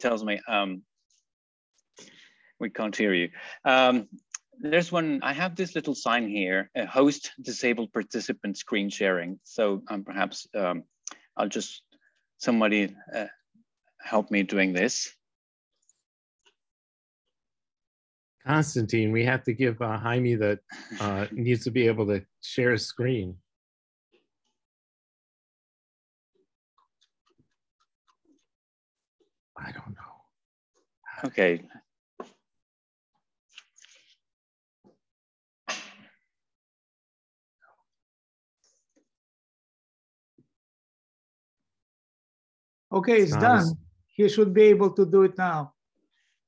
tells me um, we can't hear you. Um, there's one, I have this little sign here, a host disabled participant screen sharing. So um, perhaps um, I'll just, somebody uh, help me doing this. Constantine, we have to give uh, Jaime that uh, needs to be able to share a screen. I don't know. Okay. Okay, it's Sounds- done. He should be able to do it now.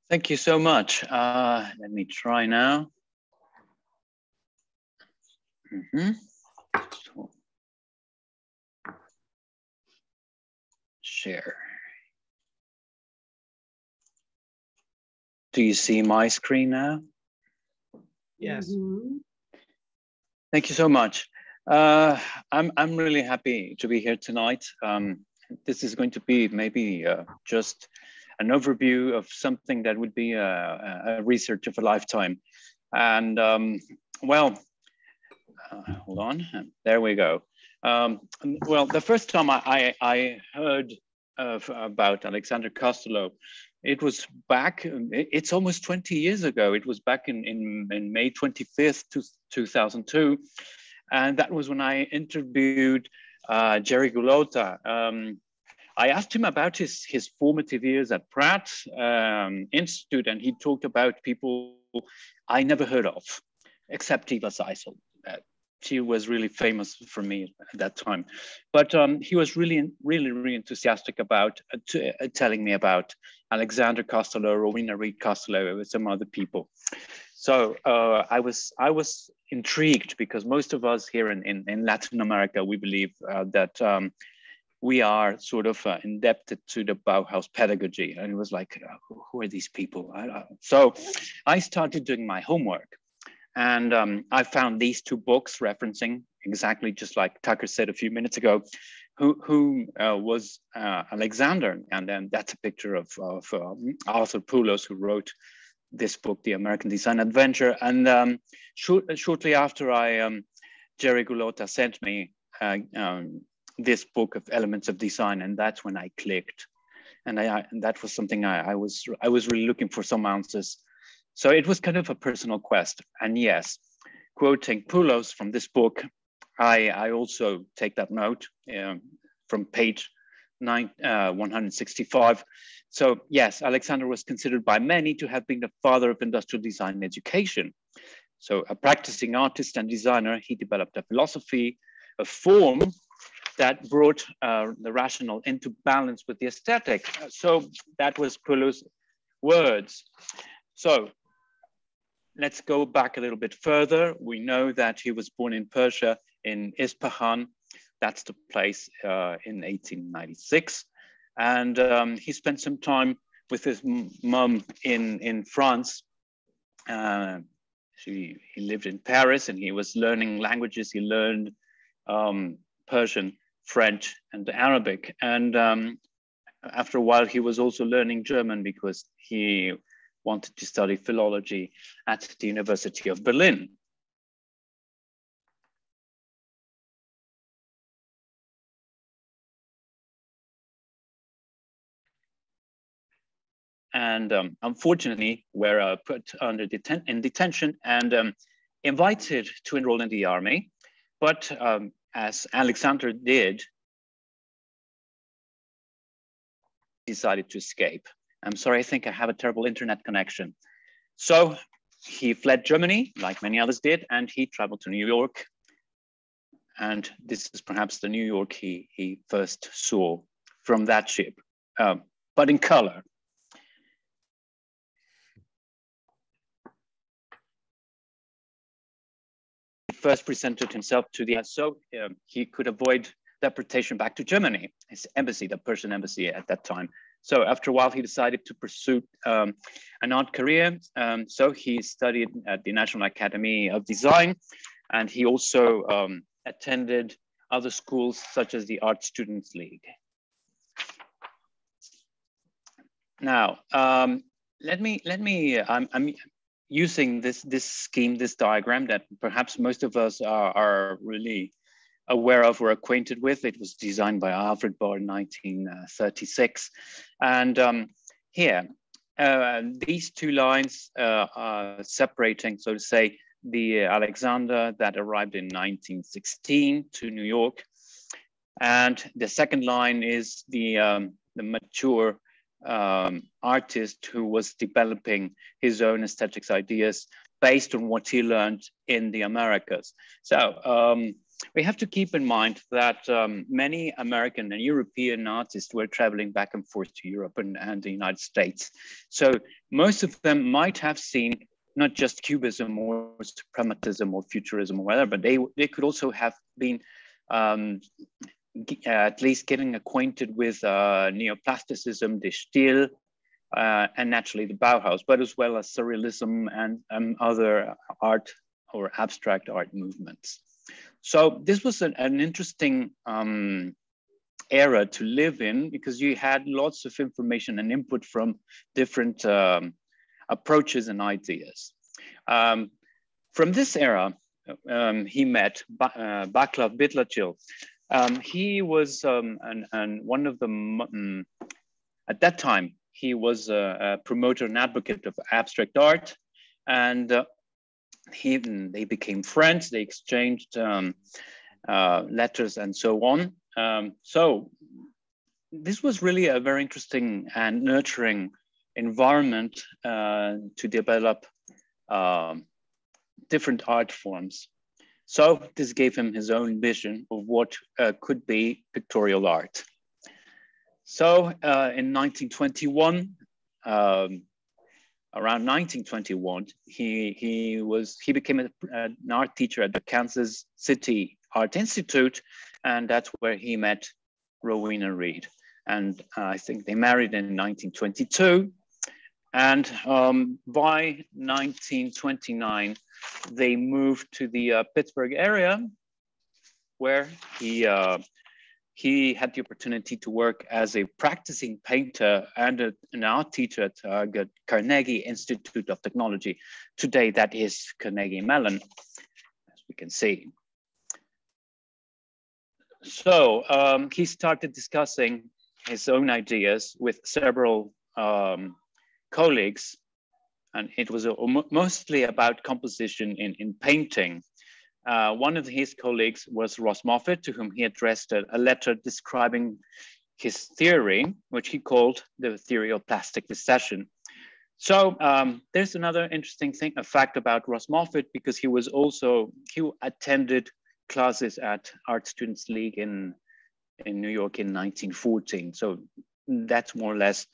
Thank you so much. Uh, let me try now. Mhm. Share. Do you see my screen now? Yes. Thank you so much. Uh, I'm I'm really happy to be here tonight. Um, this is going to be maybe uh, just an overview of something that would be a, a research of a lifetime. And um, well, uh, hold on, there we go. Um, well, the first time I, I, I heard of, about Alexander Kostellow, it was back, it's almost 20 years ago. It was back in, in, in May 25th, two- 2002. And that was when I interviewed uh, Jerry Gulotta. Um, I asked him about his, his formative years at Pratt um, Institute, and he talked about people I never heard of, except Eva Zeisel. She was really famous for me at that time. But um, he was really, really, really enthusiastic about uh, t- uh, telling me about Alexander Kostellow, Rowena Reed Kostellow, with some other people. So uh, I was I was intrigued because most of us here in, in, in Latin America, we believe uh, that um, we are sort of uh, indebted to the Bauhaus pedagogy. And it was like, uh, who, are these people? I, so I started doing my homework. And um, I found these two books referencing exactly just like Tucker said a few minutes ago, who, who uh, was uh, Alexander. And then that's a picture of, of um, Arthur Pulos, who wrote this book, The American Design Adventure. And um, short, shortly after I, um, Jerry Gulotta sent me uh, um, this book of elements of design, and that's when I clicked. And, I, and that was something I, I was I was really looking for some answers. So it was kind of a personal quest. And yes, quoting Pulos from this book, I, I also take that note um, from page nine, uh, 165. So yes, Alexander was considered by many to have been the father of industrial design education. So a practicing artist and designer, he developed a philosophy, a form that brought uh, the rational into balance with the aesthetic. So that was Pulos' words. So let's go back a little bit further. We know that he was born in Persia in Ispahan. That's the place uh, in 1896. And um, he spent some time with his mum in, in France. Uh, she, he lived in Paris and he was learning languages. He learned um, Persian, French, and Arabic. And um, after a while, he was also learning German because he wanted to study philology at the University of Berlin. And um, unfortunately, were uh, put under deten in detention and um, invited to enroll in the army. But um, as Alexander did, decided to escape. I'm sorry, I think I have a terrible internet connection. So he fled Germany, like many others did, and he traveled to New York. And this is perhaps the New York he, he first saw from that ship, um, but in color. He first presented himself to the so um, he could avoid deportation back to Germany, his embassy, the Persian embassy at that time. So after a while, he decided to pursue um, an art career. Um, so he studied at the National Academy of Design, and he also um, attended other schools such as the Art Students League. now, um, let me, let me, I'm, I'm using this, this scheme, this diagram that perhaps most of us are, are really aware of or acquainted with. It was designed by Alfred Barr in 1936. And um, here, uh, these two lines uh, are separating, so to say, the Alexander that arrived in 1916 to New York. And the second line is the, um, the mature um, artist who was developing his own aesthetics ideas based on what he learned in the Americas. So um, we have to keep in mind that um, many American and European artists were traveling back and forth to Europe and, and the United States. So most of them might have seen not just cubism or suprematism or futurism or whatever, but they, they could also have been um, at least getting acquainted with uh, neoplasticism, De Stijl, uh, and naturally the Bauhaus, but as well as surrealism and um, other art or abstract art movements. So this was an, an interesting um, era to live in because you had lots of information and input from different um, approaches and ideas. Um, from this era, um, he met ba uh, Bydlachil. Um, he was um, an, an one of the, at that time, he was a, a, promoter and advocate of abstract art. And uh, he, they became friends, they exchanged um, uh, letters and so on. Um, so this was really a very interesting and nurturing environment uh, to develop um, different art forms. So this gave him his own vision of what uh, could be pictorial art. So uh, in 1921, um, around 1921, he, he, was, he became a, an art teacher at the Kansas City Art Institute, and that's where he met Rowena Reed. And uh, I think they married in 1922. And um, by 1929, they moved to the uh, Pittsburgh area where he uh, he had the opportunity to work as a practicing painter and a, an art teacher at uh, Carnegie Institute of Technology. Today, that is Carnegie Mellon, as we can see. So um, he started discussing his own ideas with several um, colleagues, and it was a, mostly about composition in, in painting. Uh, one of his colleagues was Ross Moffett, to whom he addressed a, a, letter describing his theory, which he called the theory of plastic recession. So um, there's another interesting thing, a fact about Ross Moffett, because he was also, he attended classes at Art Students League in, in New York in 1914. So that's more or less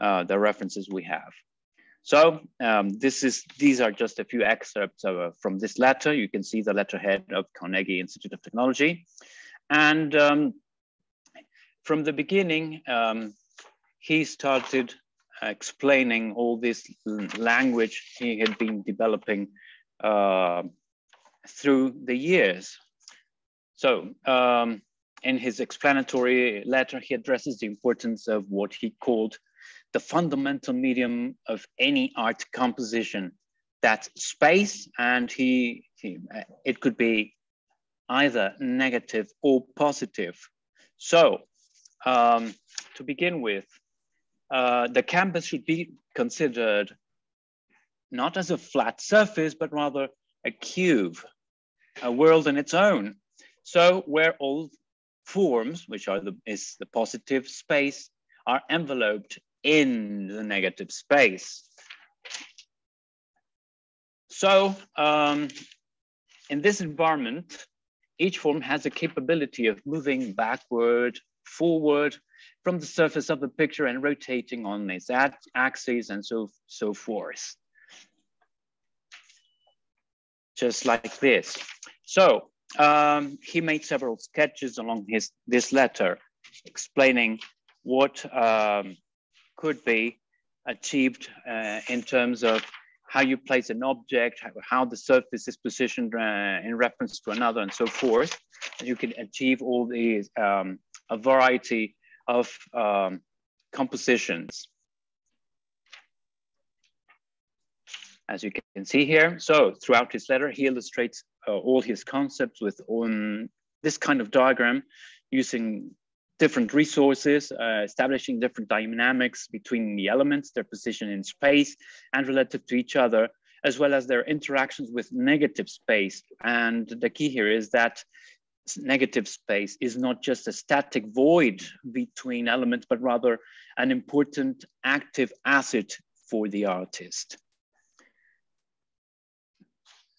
uh, the references we have. So um, this is these are just a few excerpts of, uh, from this letter. You can see the letterhead of Carnegie Institute of Technology. And um, from the beginning, um, he started explaining all this language he had been developing uh, through the years. So um, in his explanatory letter, he addresses the importance of what he called the fundamental medium of any art composition. That's space, and he, he it could be either negative or positive. So um, to begin with, uh, the canvas should be considered not as a flat surface, but rather a cube, a world in its own. So where all forms, which are the, is the positive space, are enveloped in the negative space. So um, in this environment, each form has a capability of moving backward, forward from the surface of the picture and rotating on its axes and so, so forth. Just like this. So um, he made several sketches along his this letter explaining what um, could be achieved uh, in terms of how you place an object, how the surface is positioned uh, in reference to another and so forth. You can achieve all these, um, a variety of um, compositions. As you can see here, so throughout his letter, he illustrates uh, all his concepts with on this kind of diagram using different resources, uh, establishing different dynamics between the elements, their position in space and relative to each other, as well as their interactions with negative space. And the key here is that negative space is not just a static void between elements, but rather an important active asset for the artist.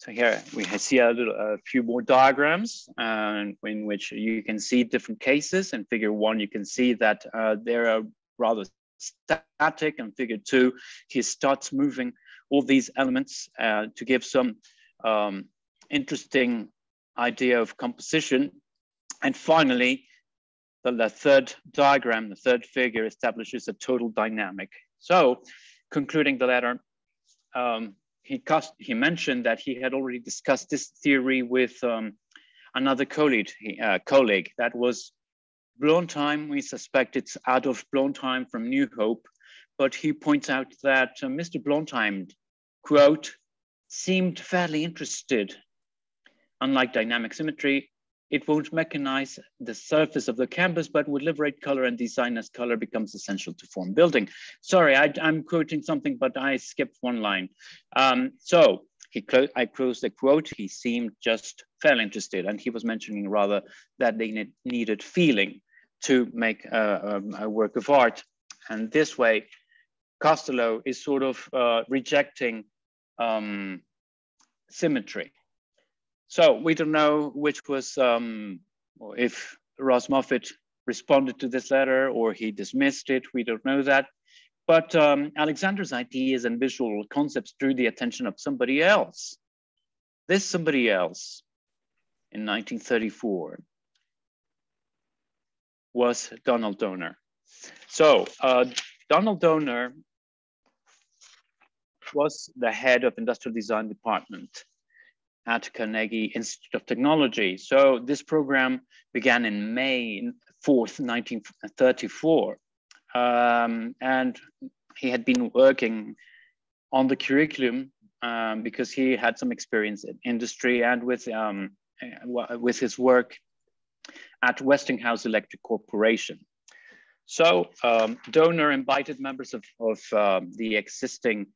So here we see a, little, a few more diagrams uh, in which you can see different cases. In figure one, you can see that uh, there are rather static. and figure two, he starts moving all these elements uh, to give some um, interesting idea of composition. And finally, the, the third diagram, the third figure establishes a total dynamic. So concluding the letter, um, he, cost, he mentioned that he had already discussed this theory with um, another colleague, uh, colleague that was Blondheim. We suspect it's Adolf Blondheim from New Hope, but he points out that uh, Mr. Blondheim, quote, seemed fairly interested. Unlike dynamic symmetry, it won't mechanize the surface of the canvas, but would liberate color and design as color becomes essential to form building. Sorry, I, am quoting something, but I skipped one line. Um, so he I closed the quote. He seemed just fairly interested, and he was mentioning rather that they need, needed feeling to make a, um, a, work of art. And this way, Kostellow is sort of uh, rejecting um, symmetry so we don't know which was, um, if Ross Moffett responded to this letter or he dismissed it, we don't know that. But um, Alexander's ideas and visual concepts drew the attention of somebody else. This somebody else in 1934 was Donald Dohner. So uh, Donald Dohner was the head of industrial design department at Carnegie Institute of Technology. So this program began in May 4th, 1934. Um, and he had been working on the curriculum um, because he had some experience in industry and with, um, with his work at Westinghouse Electric Corporation. So um, Dohner invited members of, of um, the existing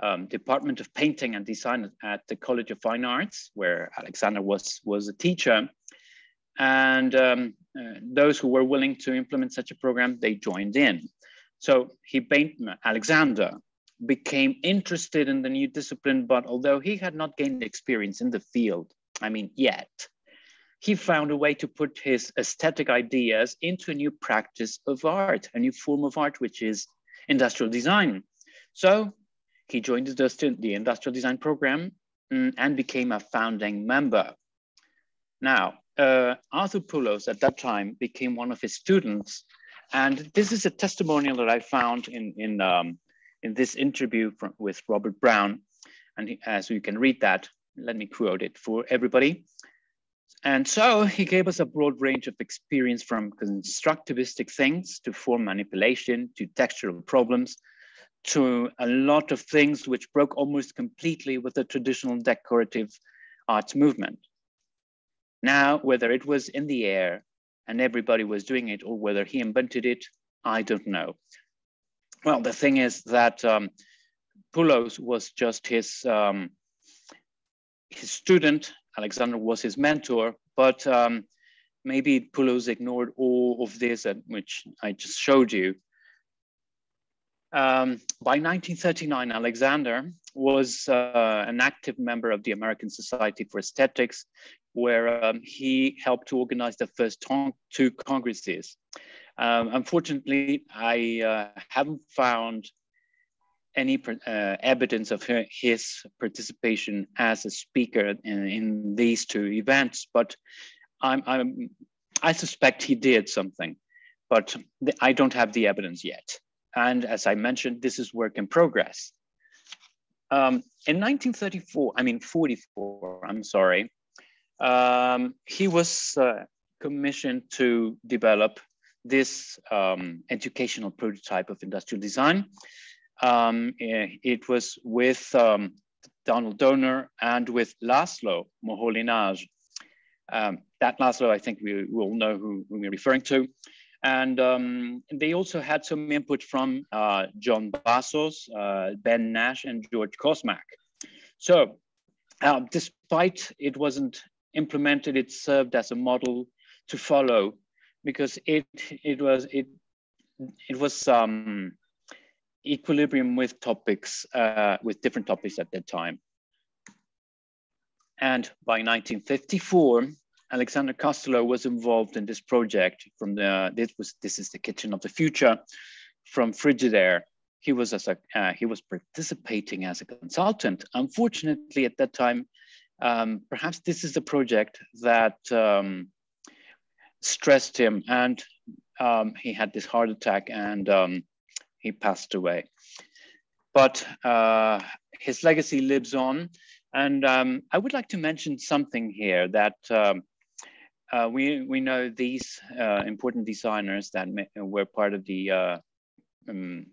um, Department of Painting and Design at the College of Fine Arts, where Alexander was, was a teacher. And um, uh, those who were willing to implement such a program, they joined in. So he, Alexander, became interested in the new discipline, but although he had not gained experience in the field, I mean, yet, he found a way to put his aesthetic ideas into a new practice of art, a new form of art, which is industrial design. So he joined the the industrial design program mm, and became a founding member. Now, uh, Arthur Pulos at that time became one of his students. And this is a testimonial that I found in, in, um, in this interview from, with Robert Brown. And as you can read that, let me quote it for everybody. And so he gave us a broad range of experience from constructivistic things to form manipulation to textural problems to a lot of things which broke almost completely with the traditional decorative arts movement. Now, whether it was in the air and everybody was doing it or whether he invented it, I don't know. Well, the thing is that um, Pulos was just his, um, his student, Alexander was his mentor, but um, maybe Pulos ignored all of this, which I just showed you, um, by 1939, Alexander was uh, an active member of the American Society for Aesthetics, where um, he helped to organize the first two congresses. Um, unfortunately, I uh, haven't found any uh, evidence of his participation as a speaker in, in these two events, but I'm, I'm, i suspect he did something, but I don't have the evidence yet. And as I mentioned, this is work in progress. Um, in 1934, I mean 44, I'm sorry, um, he was uh, commissioned to develop this um, educational prototype of industrial design. Um, eh, it was with um, Donald Dohner and with Laszlo Moholy-Nagy. Um, that Laszlo, I think we all know who, who we're referring to. And um, they also had some input from uh, John Vassos, uh, Ben Nash, and George Kosmak. So uh, despite it wasn't implemented, it served as a model to follow because it, it was, it, it was um, equilibrium with topics, uh, with different topics at that time. And by 1954, Alexander Kostellow was involved in this project from the, this was, this is the kitchen of the future from Frigidaire. He was as a, uh, he was participating as a consultant. Unfortunately, at that time, um, perhaps this is the project that um, stressed him and um, he had this heart attack and um, he passed away. But uh, his legacy lives on. And um, I would like to mention something here that um, uh, we, we know these uh, important designers that were part of the uh, um,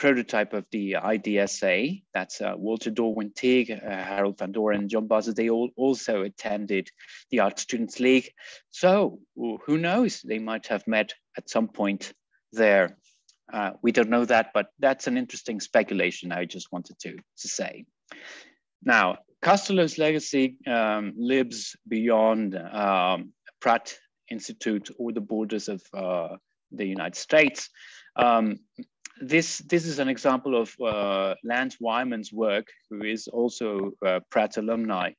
prototype of the IDSA. That's uh, Walter Dorwin Teague, uh, Harold Van Doren, John Buzzer. They all also attended the Art Students League. So who knows, they might have met at some point there. Uh, we don't know that, but that's an interesting speculation I just wanted to, to say. Now, Kostellow's legacy um, lives beyond um, Pratt Institute or the borders of uh, the United States. Um, this, this is an example of uh, Lance Wyman's work, who is also uh, Pratt alumni.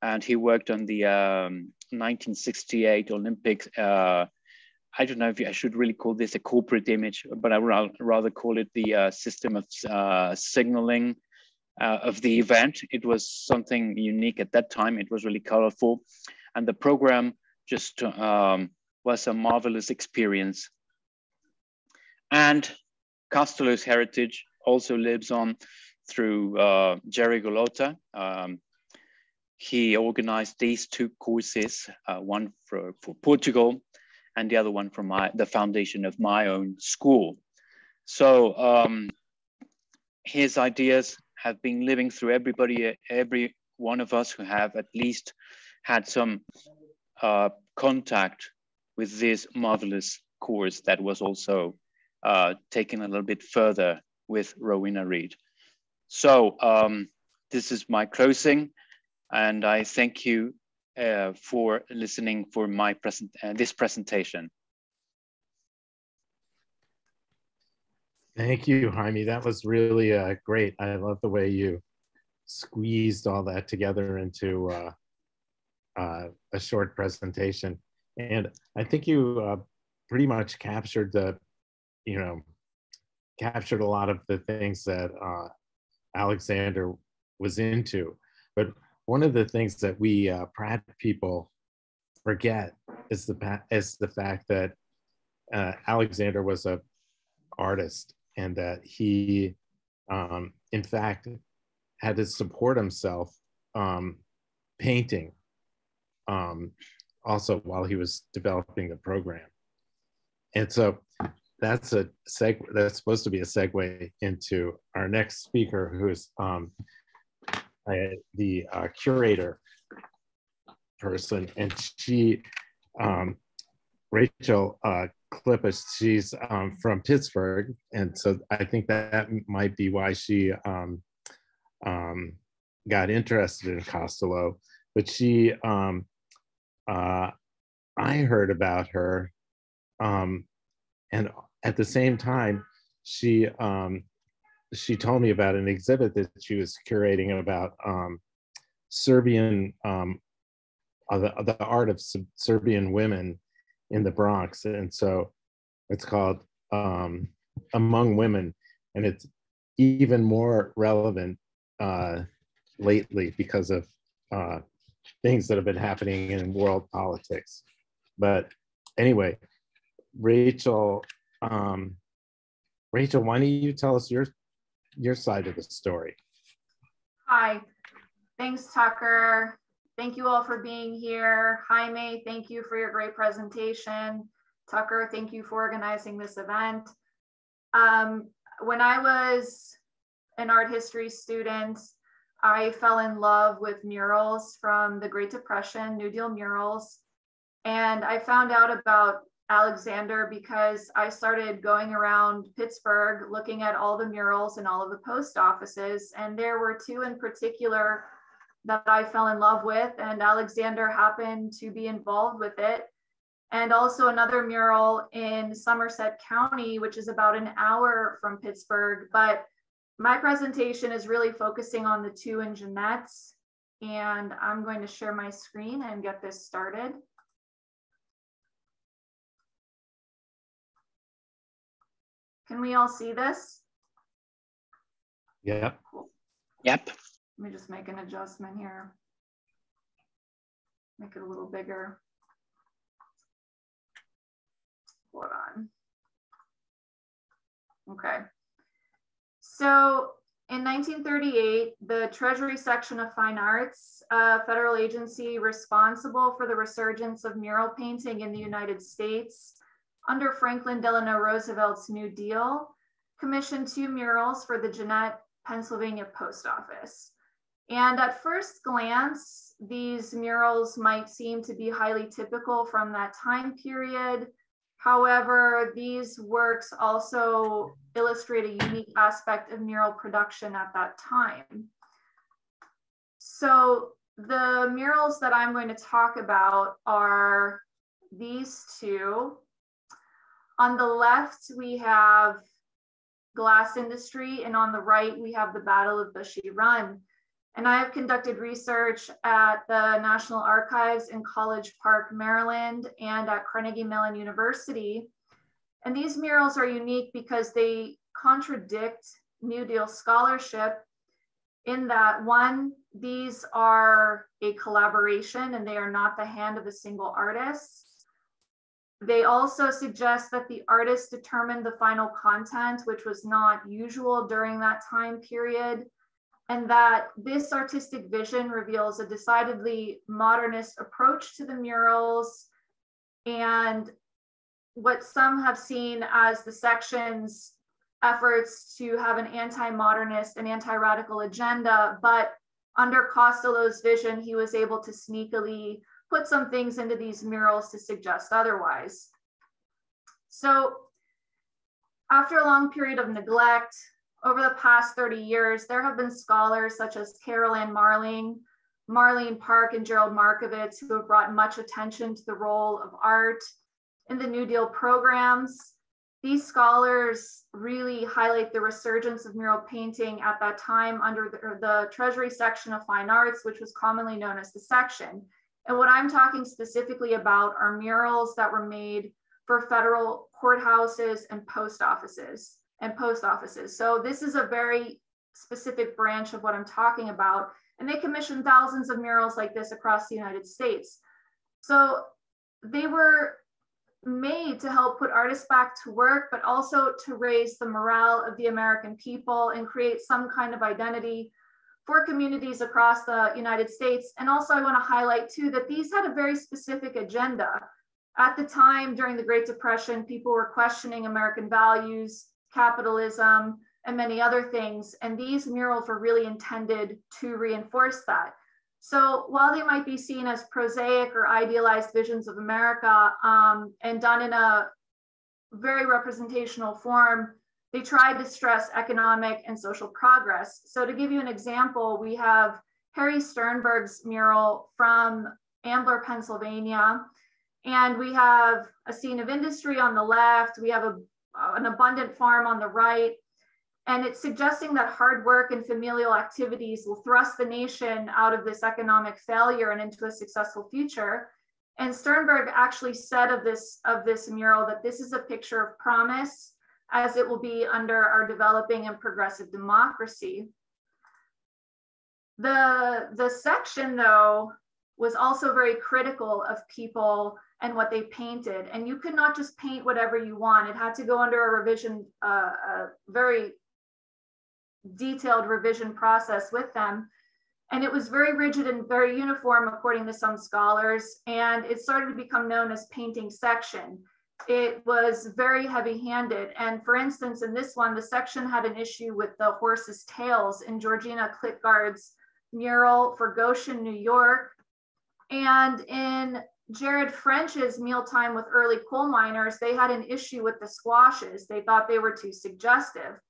And he worked on the 1968 um, Olympics uh, I don't know if I should really call this a corporate image, but I would rather call it the uh, system of uh, signaling of the event. It was something unique at that time. It was really colorful. And the program just um, was a marvelous experience. And Kostellow's heritage also lives on through uh, Jerry Gulotta. Um, he organized these two courses, uh, one for, for Portugal and the other one from my, the foundation of my own school. So um, his ideas have been living through everybody, every one of us who have at least had some uh, contact with this marvelous course that was also uh, taken a little bit further with Rowena Reed. So um, this is my closing and I thank you uh, for listening for my present uh, this presentation. Thank you, Jaime. That was really uh, great. I love the way you squeezed all that together into uh, a short presentation. And I think you uh, pretty much captured the, you know, captured a lot of the things that uh, Alexander was into. But one of the things that we uh, Pratt people forget is the is the fact that uh, Alexander was a artist and that he, um, in fact, had to support himself um, painting. Um, also, while he was developing the program, and so that's a seg. That's supposed to be a segue into our next speaker, who is um, the uh, curator person, and she, um, Rachel uh, she's um, from Pittsburgh, and so I think that might be why she um, um, got interested in Kostellow. But she, um, uh, I heard about her, um, and at the same time, she um, she told me about an exhibit that she was curating about um, Serbian, um, uh, the, the art of Serbian women in the Bronx. And so it's called um, Among Women. And it's even more relevant uh, lately because of uh, things that have been happening in world politics. But anyway, Rachel, um, Rachel, why don't you tell us your your side of the story. Hi, thanks Tucker. Thank you all for being here. Jaime, thank you for your great presentation. Tucker, thank you for organizing this event. Um, when I was an art history student, I fell in love with murals from the Great Depression, New Deal murals. And I found out about Alexander because I started going around Pittsburgh looking at all the murals and all of the post offices. And there were two in particular that I fell in love with, and Alexander happened to be involved with it. And also another mural in Somerset County, which is about an hour from Pittsburgh. But my presentation is really focusing on the two in Jeannette's, and I'm going to share my screen and get this started. Can we all see this? Yep. Yep. Let me just make an adjustment here. Make it a little bigger. Hold on. Okay. So in 1938, the Treasury Section of Fine Arts, a federal agency responsible for the resurgence of mural painting in the United States, under Franklin Delano Roosevelt's New Deal, commissioned two murals for the Jeannette, Pennsylvania Post Office. And at first glance, these murals might seem to be highly typical from that time period. However, these works also illustrate a unique aspect of mural production at that time. So the murals that I'm going to talk about are these two. On the left, we have glass industry, and on the right, we have the Battle of Bushy Run. And I have conducted research at the National Archives in College Park, Maryland, and at Carnegie Mellon University. And these murals are unique because they contradict New Deal scholarship in that one, these are a collaboration and they are not the hand of a single artist. They also suggest that the artist determined the final content, which was not usual during that time period, and that this artistic vision reveals a decidedly modernist approach to the murals and what some have seen as the section's efforts to have an anti-modernist and anti-radical agenda, but under Kostellow's vision, he was able to sneakily put some things into these murals to suggest otherwise. So after a long period of neglect, over the past 30 years, there have been scholars such as Karal Ann Marling, Marlene Park, and Gerald Markowitz who have brought much attention to the role of art in the New Deal programs. These scholars really highlight the resurgence of mural painting at that time under the, the Treasury section of Fine Arts, which was commonly known as the section. And what I'm talking specifically about are murals that were made for federal courthouses and post offices and post offices. So this is a very specific branch of what I'm talking about. And they commissioned thousands of murals like this across the United States. So they were made to help put artists back to work, but also to raise the morale of the American people and create some kind of identity for communities across the United States. And also, I want to highlight too that these had a very specific agenda. At the time during the Great Depression, people were questioning American values, capitalism, and many other things. And these murals were really intended to reinforce that. So while they might be seen as prosaic or idealized visions of America um, and done in a very representational form, they tried to stress economic and social progress. So to give you an example, we have Harry Sternberg's mural from Ambler, Pennsylvania. And we have a scene of industry on the left. We have a, Uh, an abundant farm on the right. And it's suggesting that hard work and familial activities will thrust the nation out of this economic failure and into a successful future. And Sternberg actually said of this, of this mural that this is a picture of promise as it will be under our developing and progressive democracy. The, the section, though, was also very critical of people and what they painted. And you could not just paint whatever you want. It had to go under a revision, uh, a very detailed revision process with them. And it was very rigid and very uniform, according to some scholars. And it started to become known as painting section it was very heavy handed. And for instance, in this one, the section had an issue with the horse's tails in Georgina Klitgaard's mural for Goshen, New York. And in Jared French's Mealtime with Early Coal Miners, they had an issue with the squashes. They thought they were too suggestive.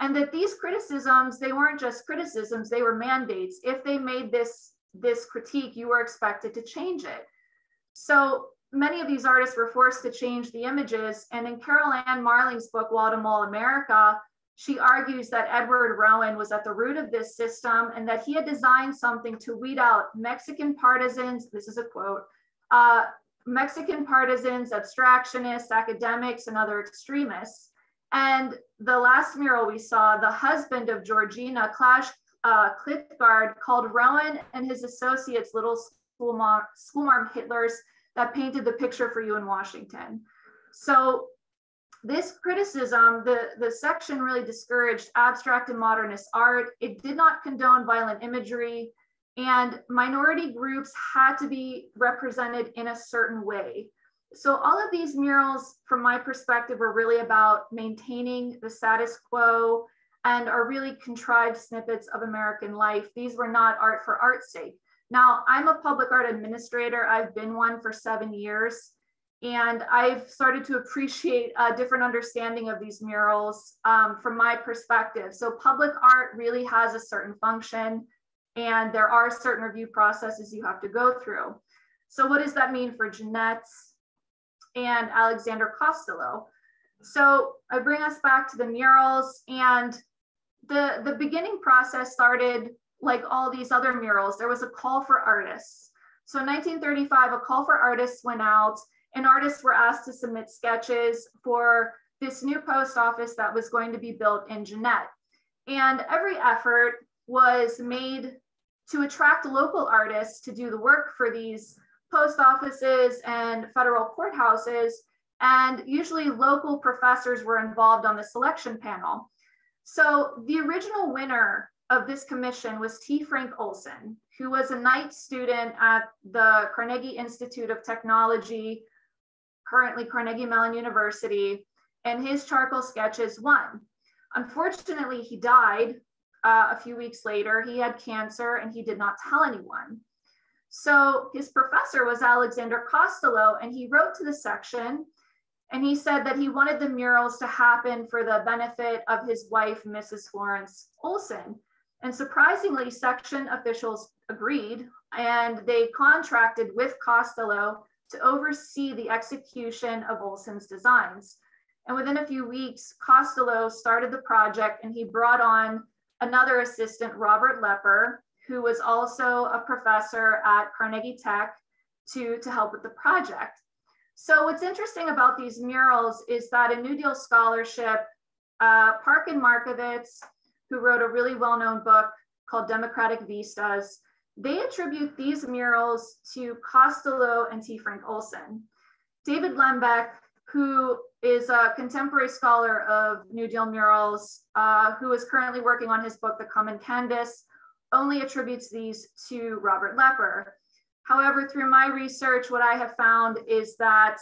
And that these criticisms, they weren't just criticisms, they were mandates. If they made this, this critique, you were expected to change it. So many of these artists were forced to change the images. And in Karal Ann Marling's book, Wall America, she argues that Edward Rowan was at the root of this system and that he had designed something to weed out Mexican partisans, this is a quote, uh, Mexican partisans, abstractionists, academics, and other extremists. And the last mural we saw, the husband of Georgina, Clash uh, Klitgaard, called Rowan and his associates little schoolmarm, schoolmarm Hitlers that painted the picture for you in Washington. So this criticism, the, the section really discouraged abstract and modernist art. It did not condone violent imagery and minority groups had to be represented in a certain way. So all of these murals, from my perspective, are really about maintaining the status quo and are really contrived snippets of American life. These were not art for art's sake. Now, I'm a public art administrator. I've been one for seven years. And I've started to appreciate a different understanding of these murals um, from my perspective. So public art really has a certain function and there are certain review processes you have to go through. So what does that mean for Jeannette's and Alexander Kostellow? So I bring us back to the murals and the, the beginning process started like all these other murals. There was a call for artists. So in 1935, a call for artists went out and artists were asked to submit sketches for this new post office that was going to be built in Jeannette. And every effort was made to attract local artists to do the work for these post offices and federal courthouses. And usually local professors were involved on the selection panel. So the original winner of this commission was T. Frank Olson, who was a night student at the Carnegie Institute of Technology, currently Carnegie Mellon University, and his charcoal sketches won. Unfortunately, he died uh, a few weeks later. He had cancer and he did not tell anyone. So his professor was Alexander Kostellow, and he wrote to the section and he said that he wanted the murals to happen for the benefit of his wife, Mrs. Florence Olson. And surprisingly, section officials agreed and they contracted with Kostellow to oversee the execution of Olson's designs. And within a few weeks, Kostellow started the project and he brought on another assistant, Robert Lepper, who was also a professor at Carnegie Tech to, to help with the project. So what's interesting about these murals is that a New Deal scholarship, uh, Parkin Markowitz, who wrote a really well-known book called Democratic Vistas, they attribute these murals to Kostellow and T. Frank Olson. David Lembeck, who is a contemporary scholar of New Deal murals, uh, who is currently working on his book, The Common Canvas, only attributes these to Robert Lepper. However, through my research, what I have found is that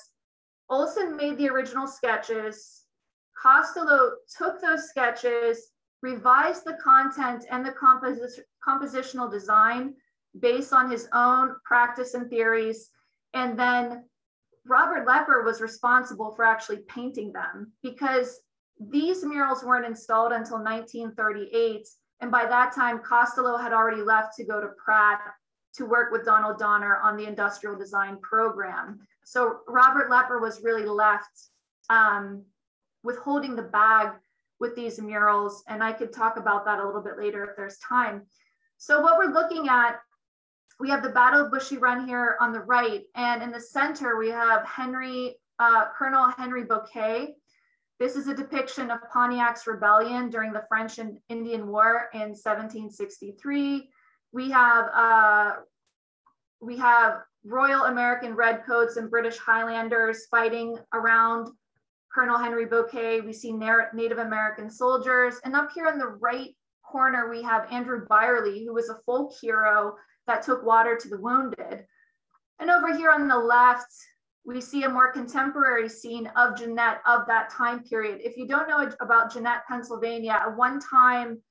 Olson made the original sketches, Kostellow took those sketches, revised the content and the composi compositional design based on his own practice and theories, and then Robert Lepper was responsible for actually painting them because these murals weren't installed until 1938. And by that time, Kostellow had already left to go to Pratt to work with Donald Dohner on the industrial design program. So Robert Lepper was really left um, with holding the bag with these murals. And I could talk about that a little bit later if there's time. So what we're looking at we have the Battle of Bushy Run here on the right, and in the center we have Henry, uh, Colonel Henry Bouquet. This is a depiction of Pontiac's rebellion during the French and Indian War in 1763. We have uh, we have Royal American Redcoats and British Highlanders fighting around Colonel Henry Bouquet. We see Native American soldiers, and up here in the right corner we have Andrew Byerly, who was a folk hero that took water to the wounded. And over here on the left, we see a more contemporary scene of Jeannette of that time period. If you don't know about Jeannette, Pennsylvania, at one time,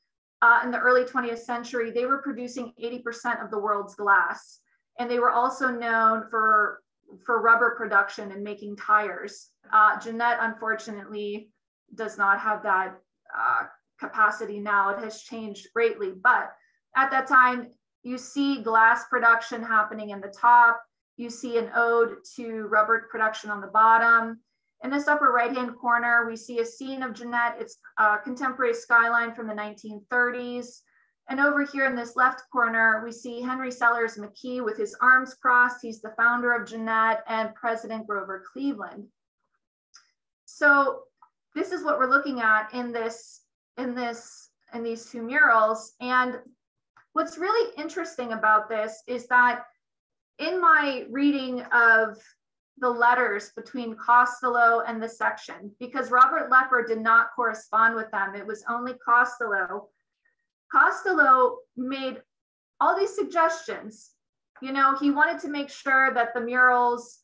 uh, in the early 20th century, they were producing 80% of the world's glass. And they were also known for, for rubber production and making tires. Uh, Jeannette, unfortunately, does not have that uh, capacity now. It has changed greatly. But at that time, you see glass production happening in the top. You see an ode to rubber production on the bottom. In this upper right-hand corner, we see a scene of Jeannette. It's a contemporary skyline from the 1930s. And over here in this left corner, we see Henry Sellers McKee with his arms crossed. He's the founder of Jeannette and President Grover Cleveland. So this is what we're looking at in this, in this, in these two murals. And what's really interesting about this is that in my reading of the letters between Kostellow and the section because Robert Lepper did not correspond with them. It was only Kostellow. Kostellow made all these suggestions. You know, he wanted to make sure that the murals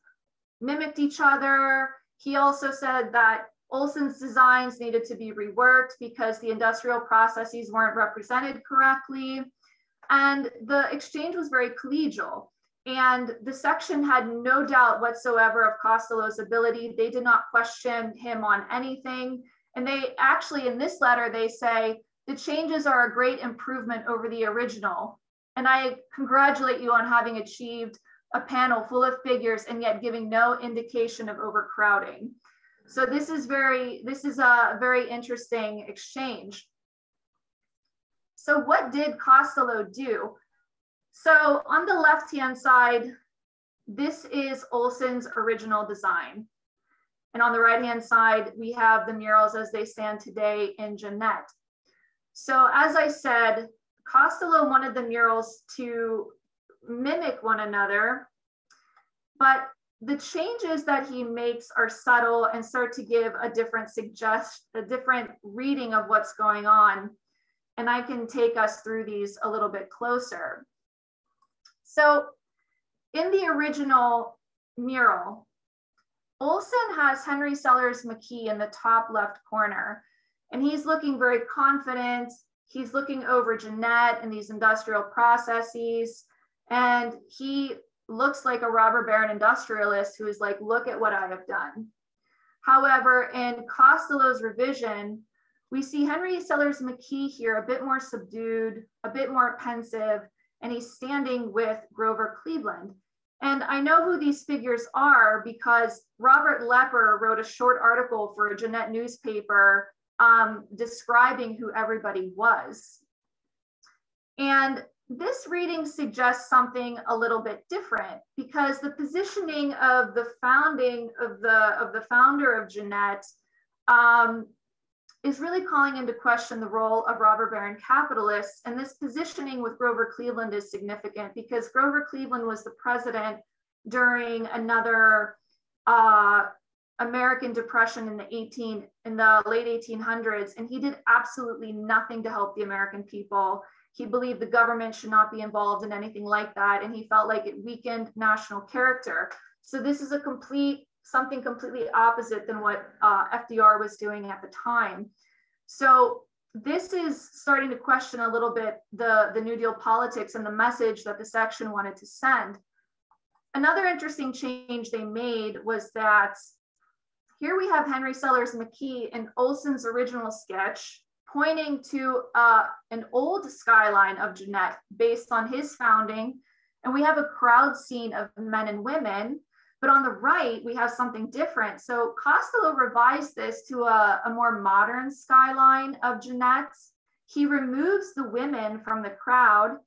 mimicked each other. He also said that Olson's designs needed to be reworked because the industrial processes weren't represented correctly. And the exchange was very collegial. And the section had no doubt whatsoever of Kostellow's ability. They did not question him on anything. And they actually, in this letter, they say the changes are a great improvement over the original. And I congratulate you on having achieved a panel full of figures and yet giving no indication of overcrowding. So this is very, this is a very interesting exchange. So what did Kostellow do? So on the left-hand side, this is Olson's original design. And on the right-hand side, we have the murals as they stand today in Jeannette. So as I said, Kostellow wanted the murals to mimic one another, but the changes that he makes are subtle and start to give a different suggest a different reading of what's going on. And I can take us through these a little bit closer. So in the original mural, Olson has Henry Sellers McKee in the top left corner, and he's looking very confident. He's looking over Jeannette and these industrial processes, and he looks like a robber baron industrialist who is like, look at what I have done. However, in Kostellow's revision, we see Henry Sellers McKee here a bit more subdued, a bit more pensive, and he's standing with Grover Cleveland. And I know who these figures are because Robert Lepper wrote a short article for a Jeannette newspaper um, describing who everybody was. And this reading suggests something a little bit different because the positioning of the founding of the of the founder of Jeannette um, is really calling into question the role of robber baron capitalists. And this positioning with Grover Cleveland is significant because Grover Cleveland was the president during another uh, American Depression in the 18 in the late 1800s, and he did absolutely nothing to help the American people. He believed the government should not be involved in anything like that, and he felt like it weakened national character. So this is a complete something completely opposite than what uh, FDR was doing at the time. So this is starting to question a little bit the, the New Deal politics and the message that the section wanted to send. Another interesting change they made was that here we have Henry Sellers McKee in Olson's original sketch pointing to uh, an old skyline of Jeannette based on his founding. And we have a crowd scene of men and women but on the right, we have something different. So Kostellow revised this to a, a more modern skyline of Jeannette's. He removes the women from the crowd,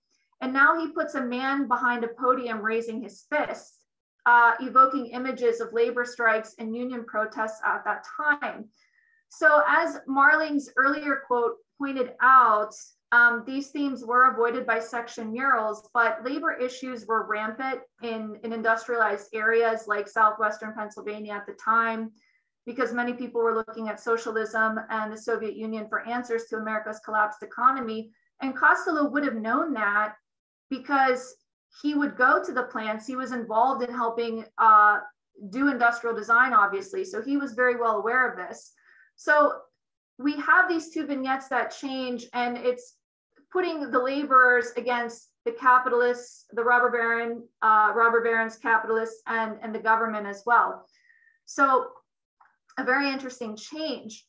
and now he puts a man behind a podium raising his fist, uh, evoking images of labor strikes and union protests at that time. So as Marling's earlier quote pointed out, um, these themes were avoided by section murals, but labor issues were rampant in, in industrialized areas like Southwestern Pennsylvania at the time, because many people were looking at socialism and the Soviet Union for answers to America's collapsed economy. And Kostellow would have known that because he would go to the plants. He was involved in helping uh, do industrial design, obviously. So he was very well aware of this. So we have these two vignettes that change, and it's putting the laborers against the capitalists, the robber baron, uh, robber barons, capitalists, and, and the government as well. So a very interesting change.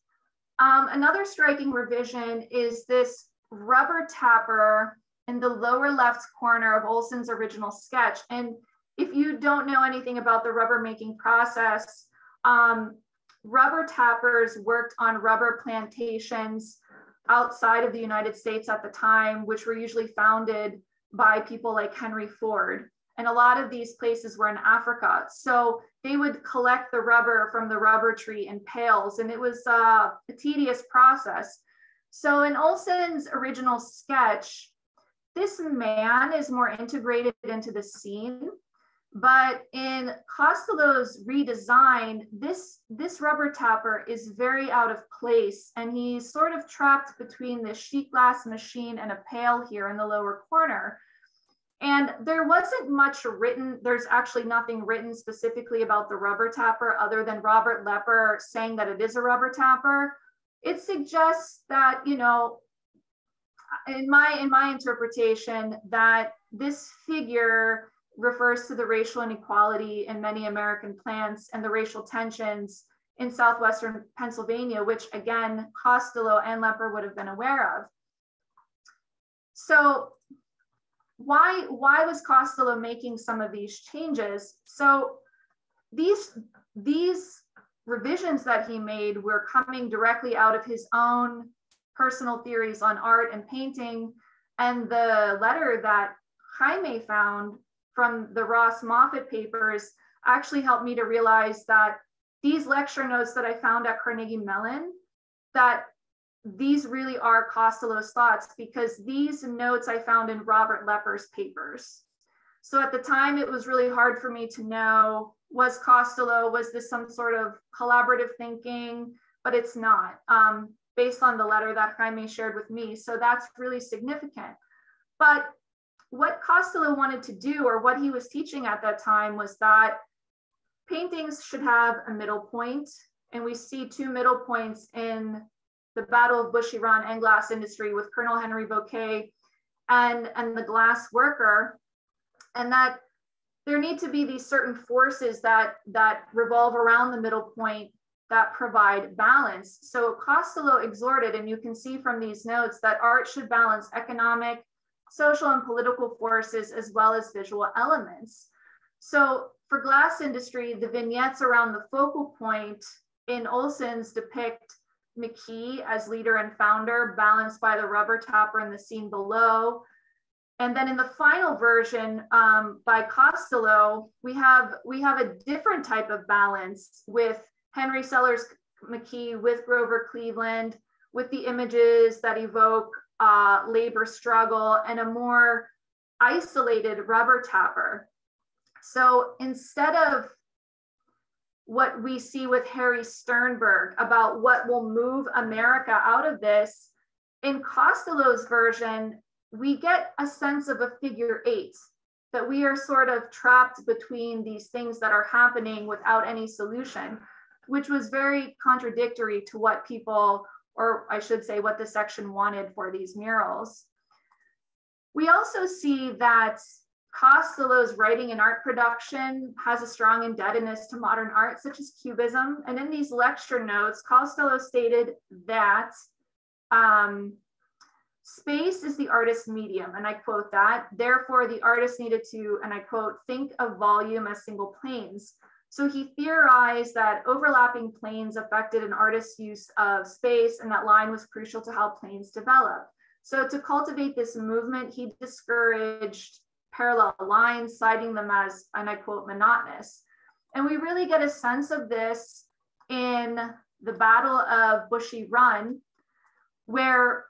Um, another striking revision is this rubber tapper in the lower left corner of Olson's original sketch. And if you don't know anything about the rubber making process, um, rubber tappers worked on rubber plantations outside of the United States at the time, which were usually founded by people like Henry Ford. And a lot of these places were in Africa. So they would collect the rubber from the rubber tree in pails, and it was uh, a tedious process. So in Olson's original sketch, this man is more integrated into the scene. But in Kostellow's redesign, this, this rubber tapper is very out of place and he's sort of trapped between the sheet glass machine and a pail here in the lower corner. And there wasn't much written, there's actually nothing written specifically about the rubber tapper other than Robert Lepper saying that it is a rubber tapper. It suggests that, you know, in my in my interpretation, that this figure refers to the racial inequality in many American plants and the racial tensions in southwestern Pennsylvania, which again, Kostellow and Lepper would have been aware of. So why, why was Kostellow making some of these changes? So these, these revisions that he made were coming directly out of his own personal theories on art and painting. And the letter that Jaime found from the Ross Moffett papers actually helped me to realize that these lecture notes that I found at Carnegie Mellon, that these really are Kostellow's thoughts because these notes I found in Robert Lepper's papers. So at the time, it was really hard for me to know was Kostellow, was this some sort of collaborative thinking? But it's not, um, based on the letter that Jaime shared with me. So that's really significant. But what Kostellow wanted to do, or what he was teaching at that time, was that paintings should have a middle point, and we see two middle points in the Battle of Bushy Run and glass industry with Colonel Henry Bouquet and, and the glass worker, and that there need to be these certain forces that, that revolve around the middle point that provide balance. So Kostellow exhorted, and you can see from these notes, that art should balance economic, social and political forces as well as visual elements. So for glass industry, the vignettes around the focal point in Olson's depict McKee as leader and founder, balanced by the rubber tapper in the scene below. And then in the final version um, by Kostellow, we have we have a different type of balance with Henry Sellers McKee, with Grover Cleveland, with the images that evoke uh, labor struggle and a more isolated rubber tapper. So instead of what we see with Harry Sternberg about what will move America out of this, in Kostellow's version, we get a sense of a figure eight, that we are sort of trapped between these things that are happening without any solution, which was very contradictory to what people or I should say what the section wanted for these murals. We also see that Kostellow's writing and art production has a strong indebtedness to modern art, such as Cubism. And in these lecture notes, Kostellow stated that um, space is the artist's medium, and I quote that. Therefore, the artist needed to, and I quote, think of volume as single planes. So he theorized that overlapping planes affected an artist's use of space and that line was crucial to how planes develop. So to cultivate this movement, he discouraged parallel lines, citing them as, and I quote, monotonous. And we really get a sense of this in the Battle of Bushy Run, where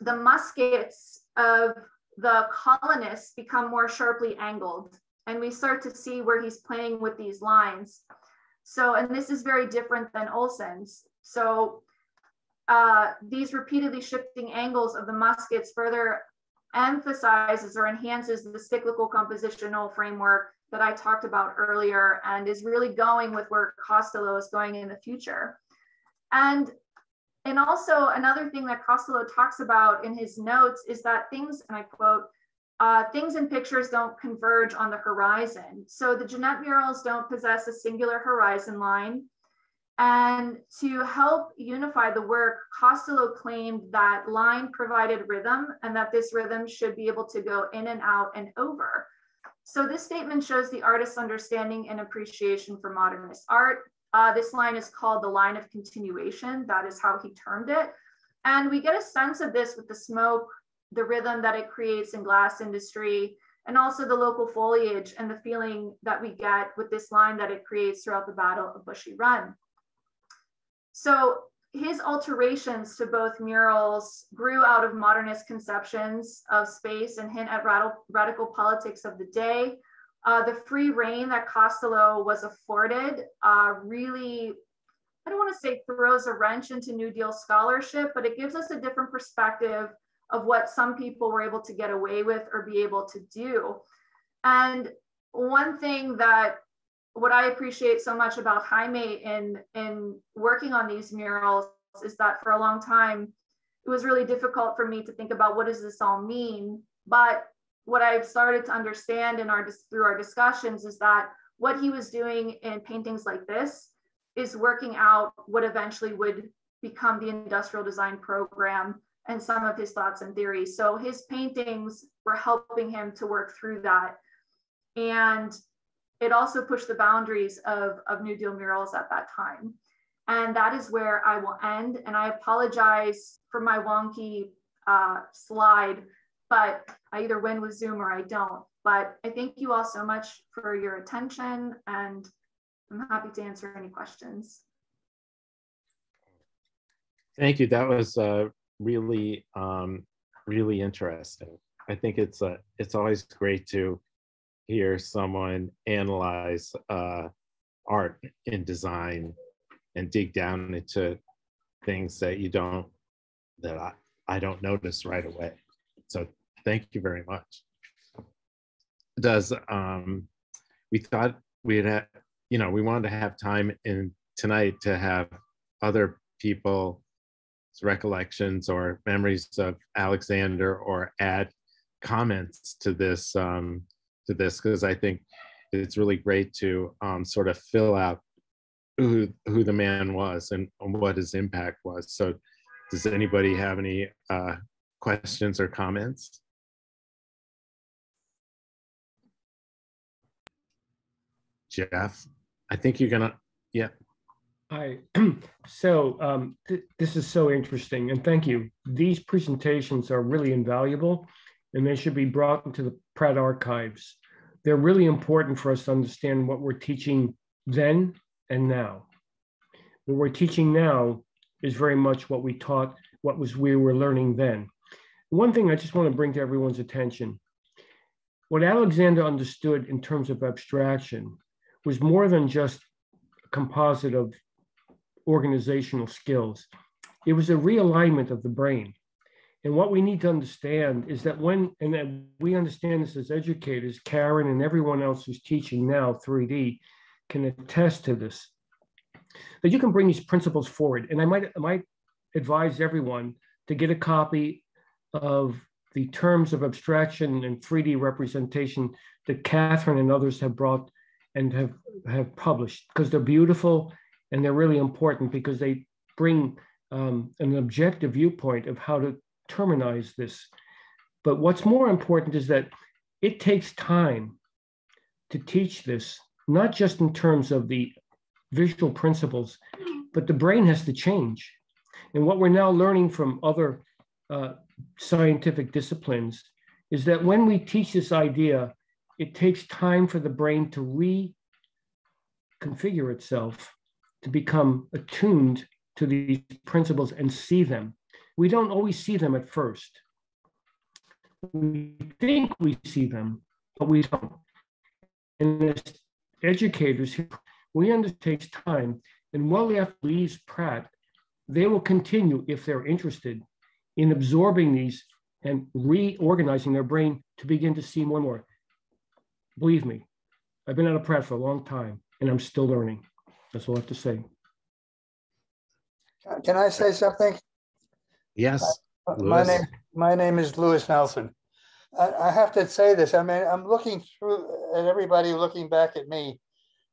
the muskets of the colonists become more sharply angled and we start to see where he's playing with these lines. So, and this is very different than Olson's. So uh, these repeatedly shifting angles of the muskets further emphasizes or enhances the cyclical compositional framework that I talked about earlier and is really going with where Kostellow is going in the future. And and also another thing that Kostellow talks about in his notes is that things, and I quote, uh, things and pictures don't converge on the horizon. So the Jeannette murals don't possess a singular horizon line. And to help unify the work, Kostellow claimed that line provided rhythm and that this rhythm should be able to go in and out and over. So this statement shows the artist's understanding and appreciation for modernist art. Uh, this line is called the line of continuation. That is how he termed it. And we get a sense of this with the smoke, the rhythm that it creates in glass industry, and also the local foliage and the feeling that we get with this line that it creates throughout the Battle of Bushy Run. So his alterations to both murals grew out of modernist conceptions of space and hint at radical, politics of the day. Uh, the free reign that Kostellow was afforded uh, really, I don't want to say throws a wrench into New Deal scholarship, but it gives us a different perspective of what some people were able to get away with or be able to do. And one thing that what I appreciate so much about Jaime in in working on these murals is that for a long time it was really difficult for me to think about what does this all mean. But what I've started to understand in our through our discussions is that what he was doing in paintings like this is working out what eventually would become the industrial design program and some of his thoughts and theories. So his paintings were helping him to work through that. And it also pushed the boundaries of, of New Deal murals at that time. And that is where I will end. And I apologize for my wonky uh, slide, but I either win with Zoom or I don't. But I thank you all so much for your attention and I'm happy to answer any questions. Thank you. That was uh, really, um, really interesting. I think it's a it's always great to hear someone analyze uh, art and design and dig down into things that you don't that I, I don't notice right away. So thank you very much. Does um, we thought we had you know we wanted to have time in tonight to have other people recollections or memories of Alexander or add comments to this um, to this because I think it's really great to um, sort of fill out who who the man was and what his impact was. So, does anybody have any uh, questions or comments? Jeff, I think you're gonna, yeah. Hi. so um, th this is so interesting, and thank you. These presentations are really invaluable, and they should be brought into the Pratt archives. They're really important for us to understand what we're teaching then and now. What we're teaching now is very much what we taught, what was we were learning then. One thing I just want to bring to everyone's attention, what Alexander understood in terms of abstraction was more than just a composite of organizational skills. It was a realignment of the brain. And what we need to understand is that when, and that we understand this as educators, Karen and everyone else who's teaching now 3D can attest to this, that you can bring these principles forward. And I might, I might advise everyone to get a copy of the terms of abstraction and 3D representation that Catherine and others have brought and have, have published because they're beautiful and they're really important because they bring um, an objective viewpoint of how to terminize this. But what's more important is that it takes time to teach this, not just in terms of the visual principles, but the brain has to change. And what we're now learning from other uh, scientific disciplines is that when we teach this idea, it takes time for the brain to reconfigure itself to become attuned to these principles and see them. We don't always see them at first. We think we see them, but we don't. And as educators, we undertake time, and well after leaves Pratt, they will continue, if they're interested, in absorbing these and reorganizing their brain to begin to see more and more. Believe me, I've been out of Pratt for a long time, and I'm still learning. That's all I have to say. Can I say something? Yes, My name, my name is Lewis Nelson. I, I have to say this, I mean, I'm looking through, at everybody looking back at me,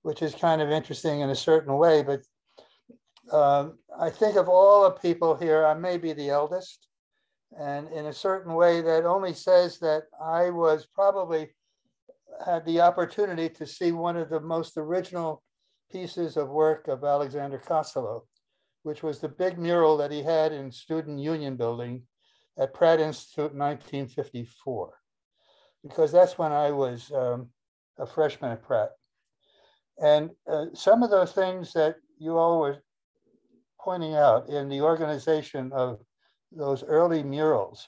which is kind of interesting in a certain way, but um, I think of all the people here, I may be the eldest. And in a certain way, that only says that I was probably had the opportunity to see one of the most original pieces of work of Alexander Kostellow, which was the big mural that he had in Student Union Building at Pratt Institute in 1954, because that's when I was um, a freshman at Pratt. And uh, some of those things that you all were pointing out in the organization of those early murals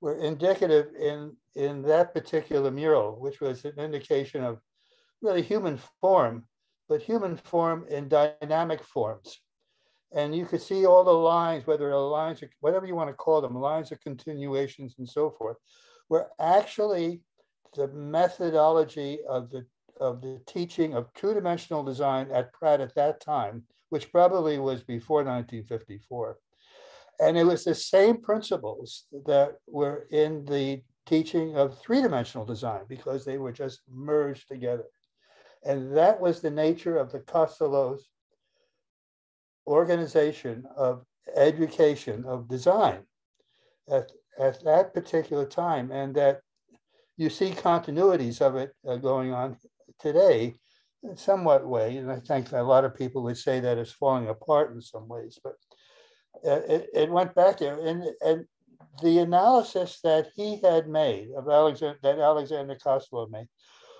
were indicative in, in that particular mural, which was an indication of really human form, but human form in dynamic forms. And you could see all the lines, whether the lines, are, whatever you want to call them, lines of continuations and so forth, were actually the methodology of the of the teaching of two-dimensional design at Pratt at that time, which probably was before 1954. And it was the same principles that were in the teaching of three-dimensional design because they were just merged together. And that was the nature of the Kostellow's organization of education of design at, at that particular time. And that you see continuities of it uh, going on today in somewhat way. And I think a lot of people would say that it's falling apart in some ways, but uh, it, it went back there. And, and the analysis that he had made of Alexander, that Alexander Kostellow made,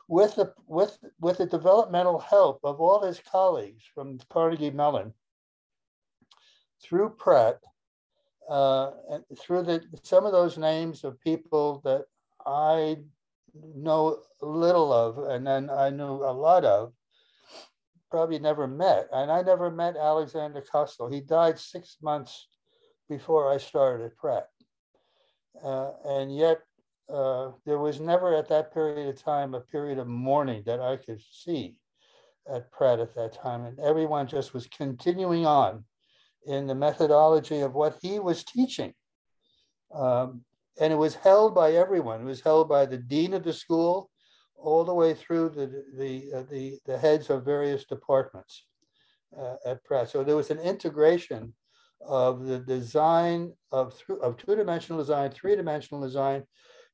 with the with with the developmental help of all his colleagues from Carnegie Mellon, through Pratt, uh, and through the some of those names of people that I know little of, and then I knew a lot of, probably never met. And I never met Alexander Kostellow. He died six months before I started at Pratt. Uh, and yet, uh, there was never at that period of time a period of mourning that I could see at Pratt at that time. And everyone just was continuing on in the methodology of what he was teaching. Um, and it was held by everyone. It was held by the dean of the school, all the way through the the uh, the, the heads of various departments uh, at Pratt. So there was an integration of the design of th- of two dimensional design, three dimensional design,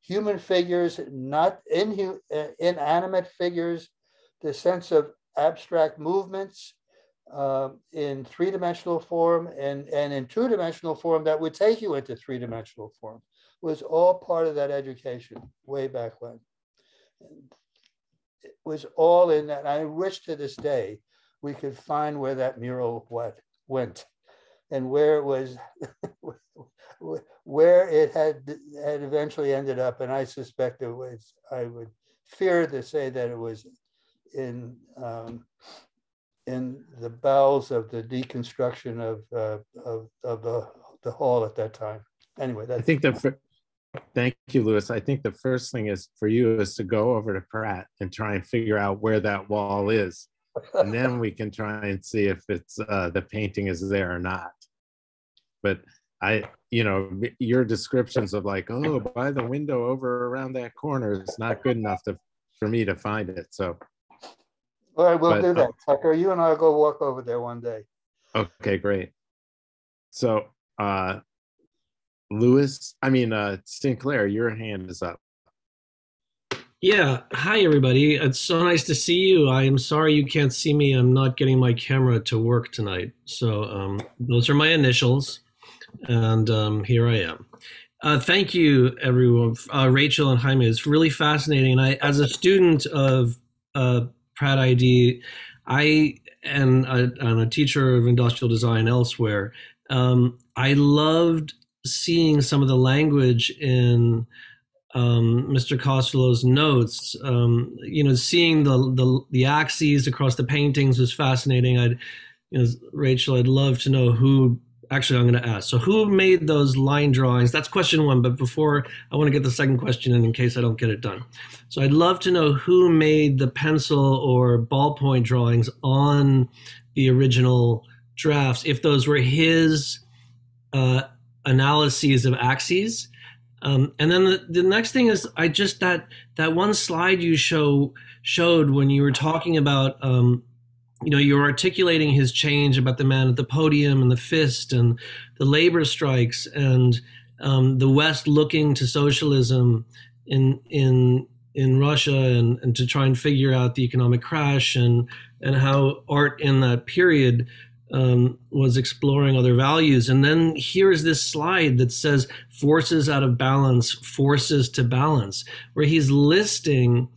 human figures, not inhu- uh, inanimate figures, the sense of abstract movements, uh, in three-dimensional form and, and in two-dimensional form that would take you into three-dimensional form was all part of that education way back when. It was all in that. I wish to this day we could find where that mural what went and where it was where it had had eventually ended up and i suspect it was i would fear to say that it was in um, in the bowels of the deconstruction of uh, of, of the, the hall at that time. Anyway, I think the, fir- thank you, Louis. I think the first thing is for you is to go over to Pratt and try and figure out where that wall is. And then we can try and see if it's, uh, the painting is there or not. But I, you know, your descriptions of like, oh, by the window over around that corner is not good enough to, for me to find it. So, all right. We'll but, do uh, that, Tucker. You and I'll go walk over there one day. okay, great. So, uh, Louis, I mean, uh, Sinclair, your hand is up. Yeah. Hi, everybody. It's so nice to see you. I am sorry you can't see me. I'm not getting my camera to work tonight. So um, those are my initials. And um, here I am. Uh, thank you, everyone. Uh, Rachel and Jaime. It's really fascinating. And I, as a student of uh, Pratt ID, I and a, and a teacher of industrial design elsewhere, um, I loved seeing some of the language in um, Mr. Kostellow's notes. Um, you know, seeing the, the the axes across the paintings was fascinating. I'd, you know, Rachel, I'd love to know who. Actually, I'm going to ask. So, who made those line drawings? That's question one. But before, I want to get the second question in, in case I don't get it done. So, I'd love to know who made the pencil or ballpoint drawings on the original drafts if those were his uh, analyses of axes. Um, and then the, the next thing is I just that that one slide you show showed when you were talking about um, you know you're articulating his change about the man at the podium and the fist and the labor strikes and um, the West looking to socialism in in in Russia and, and to try and figure out the economic crash and and how art in that period um, was exploring other values. And then here's this slide that says forces out of balance, forces to balance, where he's listing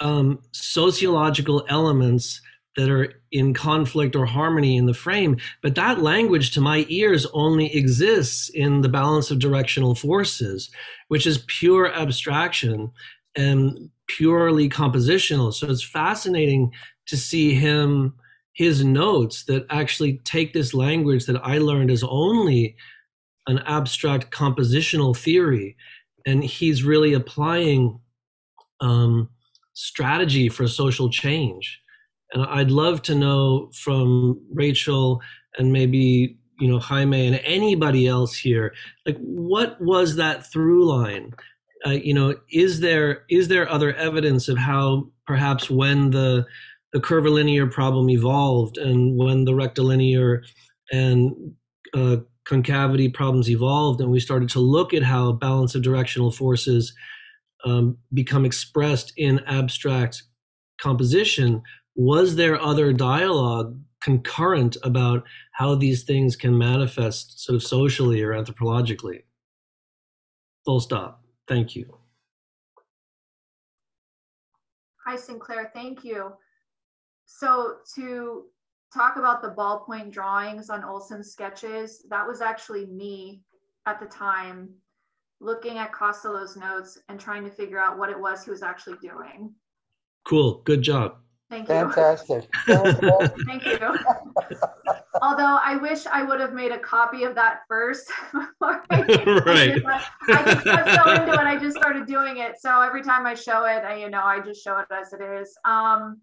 um, sociological elements that are in conflict or harmony in the frame. But that language to my ears only exists in the balance of directional forces, which is pure abstraction and purely compositional. So it's fascinating to see him, his notes that actually take this language that I learned as only an abstract compositional theory. And he's really applying um, strategy for social change. And I'd love to know from Rachel and maybe you know Jaime and anybody else here, like what was that through line? Uh, you know, is there is there other evidence of how perhaps when the the curvilinear problem evolved and when the rectilinear and uh, concavity problems evolved and we started to look at how balance of directional forces um, become expressed in abstract composition, was there other dialogue concurrent about how these things can manifest sort of socially or anthropologically? Full stop. Thank you. Hi, Sinclair. Thank you. So to talk about the ballpoint drawings on Olson's sketches, that was actually me at the time looking at Kostellow's notes and trying to figure out what it was he was actually doing. Cool. Good job. Thank you. Fantastic. Thank you. Although I wish I would have made a copy of that first. right. I just got so into it. I just started doing it. So every time I show it, I, you know, I just show it as it is. Um,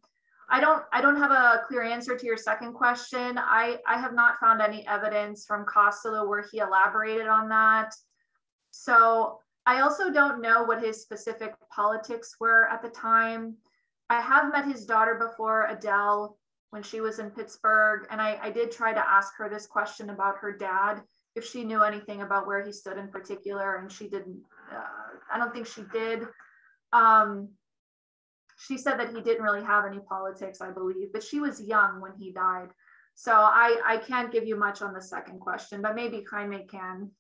I don't, I don't have a clear answer to your second question. I, I have not found any evidence from Kostellow where he elaborated on that. So I also don't know what his specific politics were at the time. I have met his daughter before, Adele, when she was in Pittsburgh. And I, I did try to ask her this question about her dad, if she knew anything about where he stood in particular. And she didn't, uh, I don't think she did. Um, she said that he didn't really have any politics, I believe, but she was young when he died. So I, I can't give you much on the second question, but maybe Jaime can.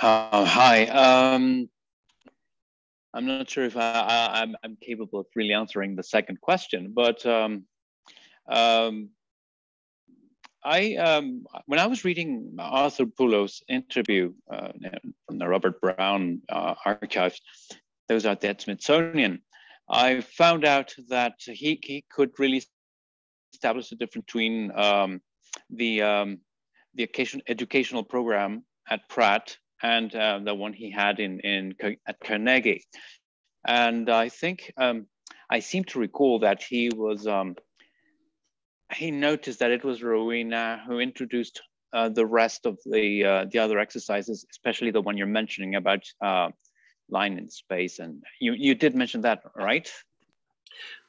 Uh, hi. Um, I'm not sure if I, am I'm capable of really answering the second question, but um, um, I um, when I was reading Arthur Pulos' interview uh, from the Robert Brown uh, archives, those are at Smithsonian, I found out that he, he could really establish the difference between um, the um, the educational program at Pratt and uh, the one he had in, in at Carnegie. And I think um, I seem to recall that he was um, he noticed that it was Rowena who introduced uh, the rest of the uh, the other exercises, especially the one you're mentioning about uh, line in space. And you you did mention that, right?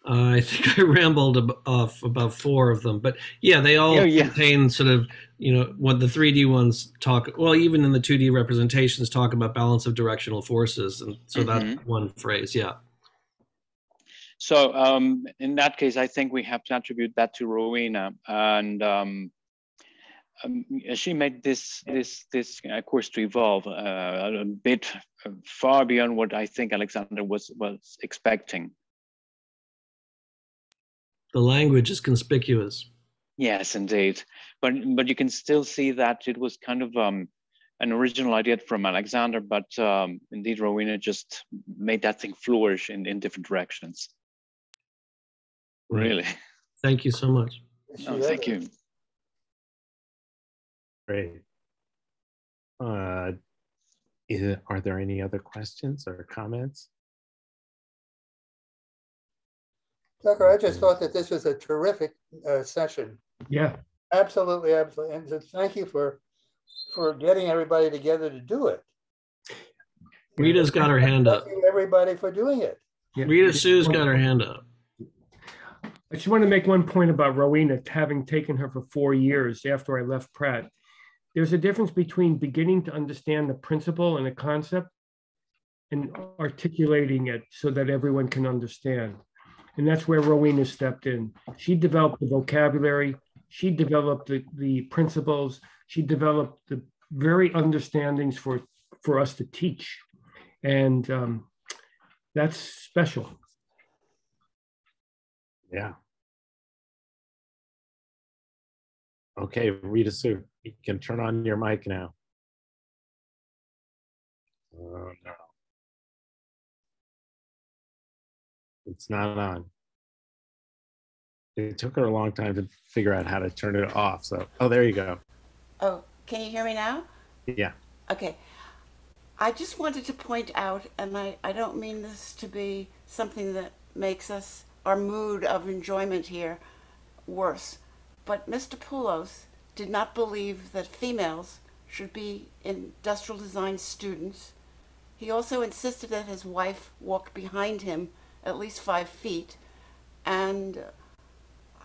Uh, I think I rambled off about four of them, but yeah, they all oh, yeah. contain sort of you know what the 3D ones talk. Well, even in the 2D representations, talk about balance of directional forces, and so mm-hmm. that one phrase, yeah. So um, in that case, I think we have to attribute that to Rowena, and um, um, she made this this this uh, course to evolve uh, a bit far beyond what I think Alexander was was expecting the language is conspicuous. Yes, indeed. But but you can still see that it was kind of um, an original idea from Alexander, but um, indeed Rowena just made that thing flourish in, in different directions. Really. Thank you so much. Oh, thank you. Great. Uh, is, are there any other questions or comments? Tucker, I just thought that this was a terrific uh, session. Yeah, Absolutely, absolutely. And so thank you for, for getting everybody together to do it. Rita's got her hand up. Thank you, everybody for doing it. yeah. Rita Sue's got her hand up. I just want to make one point about Rowena, having taken her for four years after I left Pratt. There's a difference between beginning to understand the principle and the concept and articulating it so that everyone can understand. And that's where Rowena stepped in. She developed the vocabulary, she developed the, the principles, she developed the very understandings for, for us to teach. And um, that's special. Yeah. Okay, Rita Sue, you can turn on your mic now. Oh, no. It's not on. It took her a long time to figure out how to turn it off. So, oh, there you go. Oh, can you hear me now? Yeah. Okay. I just wanted to point out, and I, I don't mean this to be something that makes us, our mood of enjoyment here, worse, but Mr. Pulos did not believe that females should be industrial design students. He also insisted that his wife walk behind him at least five feet. And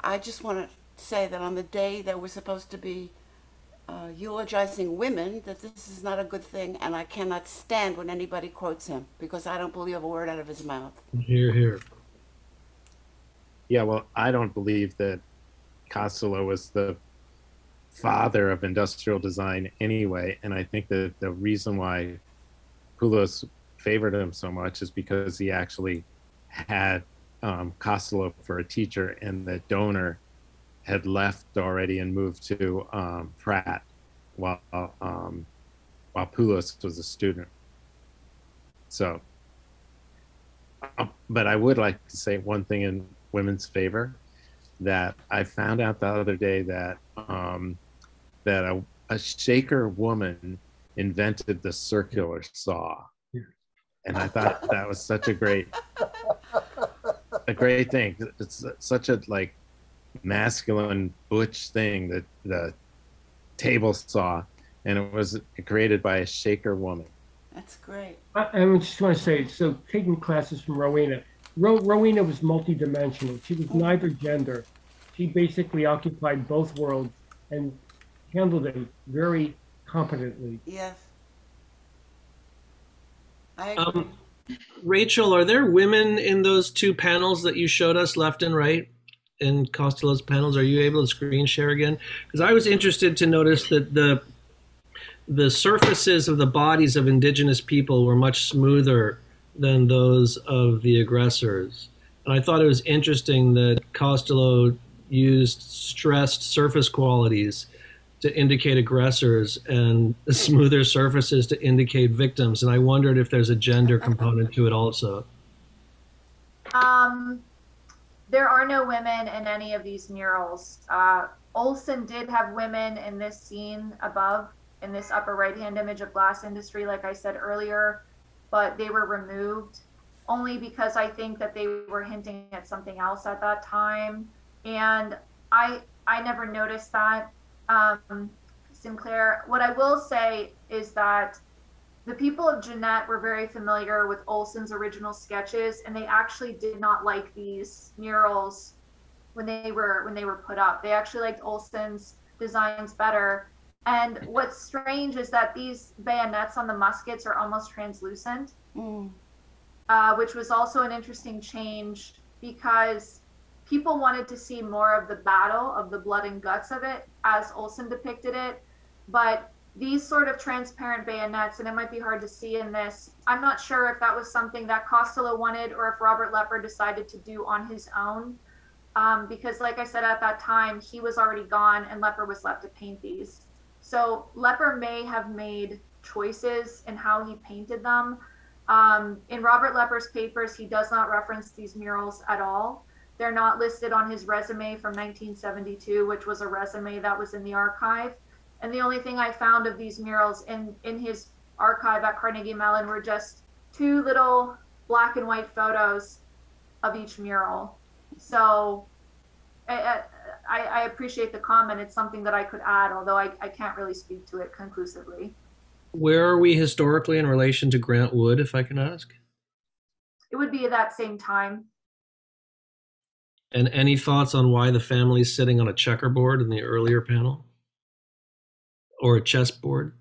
I just want to say that on the day that we're supposed to be uh, eulogizing women, that this is not a good thing, and I cannot stand when anybody quotes him because I don't believe a word out of his mouth. Here, here. Yeah, well, I don't believe that Kostellow was the father of industrial design anyway. And I think that the reason why Pulos favored him so much is because he actually had um, Kostellow for a teacher, and the Dohner had left already and moved to um, Pratt while um, while Pulos was a student. So, uh, but I would like to say one thing in women's favor that I found out the other day that um, that a, a Shaker woman invented the circular saw, and I thought that was such a great a great thing. It's such a like masculine butch thing that the table saw, and it was created by a Shaker woman. That's great. I, I just want to say, so taking classes from Rowena, Ro, Rowena was multidimensional. She was neither gender. She basically occupied both worlds and handled it very competently. Yes. I agree. Um, Rachel, are there women in those two panels that you showed us left and right in Kostellow's panels? Are you able to screen share again? Because I was interested to notice that the the surfaces of the bodies of indigenous people were much smoother than those of the aggressors. And I thought it was interesting that Kostellow used stressed surface qualities to indicate aggressors and smoother surfaces to indicate victims. And I wondered if there's a gender component to it also. Um, there are no women in any of these murals. Uh, Olson did have women in this scene above, in this upper right-hand image of glass industry, like I said earlier, but they were removed only because I think that they were hinting at something else at that time. And I I never noticed that. Um, Sinclair, what I will say is that the people of Jeannette were very familiar with Olson's original sketches, and they actually did not like these murals when they were when they were put up. They actually liked Olson's designs better. And what's strange is that these bayonets on the muskets are almost translucent, Mm. uh, which was also an interesting change because people wanted to see more of the battle, of the blood and guts of it, as Olson depicted it. But these sort of transparent bayonets, and it might be hard to see in this, I'm not sure if that was something that Kostellow wanted or if Robert Lepper decided to do on his own. Um, because, like I said, at that time, he was already gone and Lepper was left to paint these. So Lepper may have made choices in how he painted them. Um, in Robert Lepper's papers, he does not reference these murals at all. They're not listed on his resume from 1972, which was a resume that was in the archive. And the only thing I found of these murals in, in his archive at Carnegie Mellon were just two little black and white photos of each mural. So I, I, I appreciate the comment. It's something that I could add, although I, I can't really speak to it conclusively. Where are we historically in relation to Grant Wood, if I can ask? It would be at that same time. And any thoughts on why the family's sitting on a checkerboard in the earlier panel? Or a chessboard?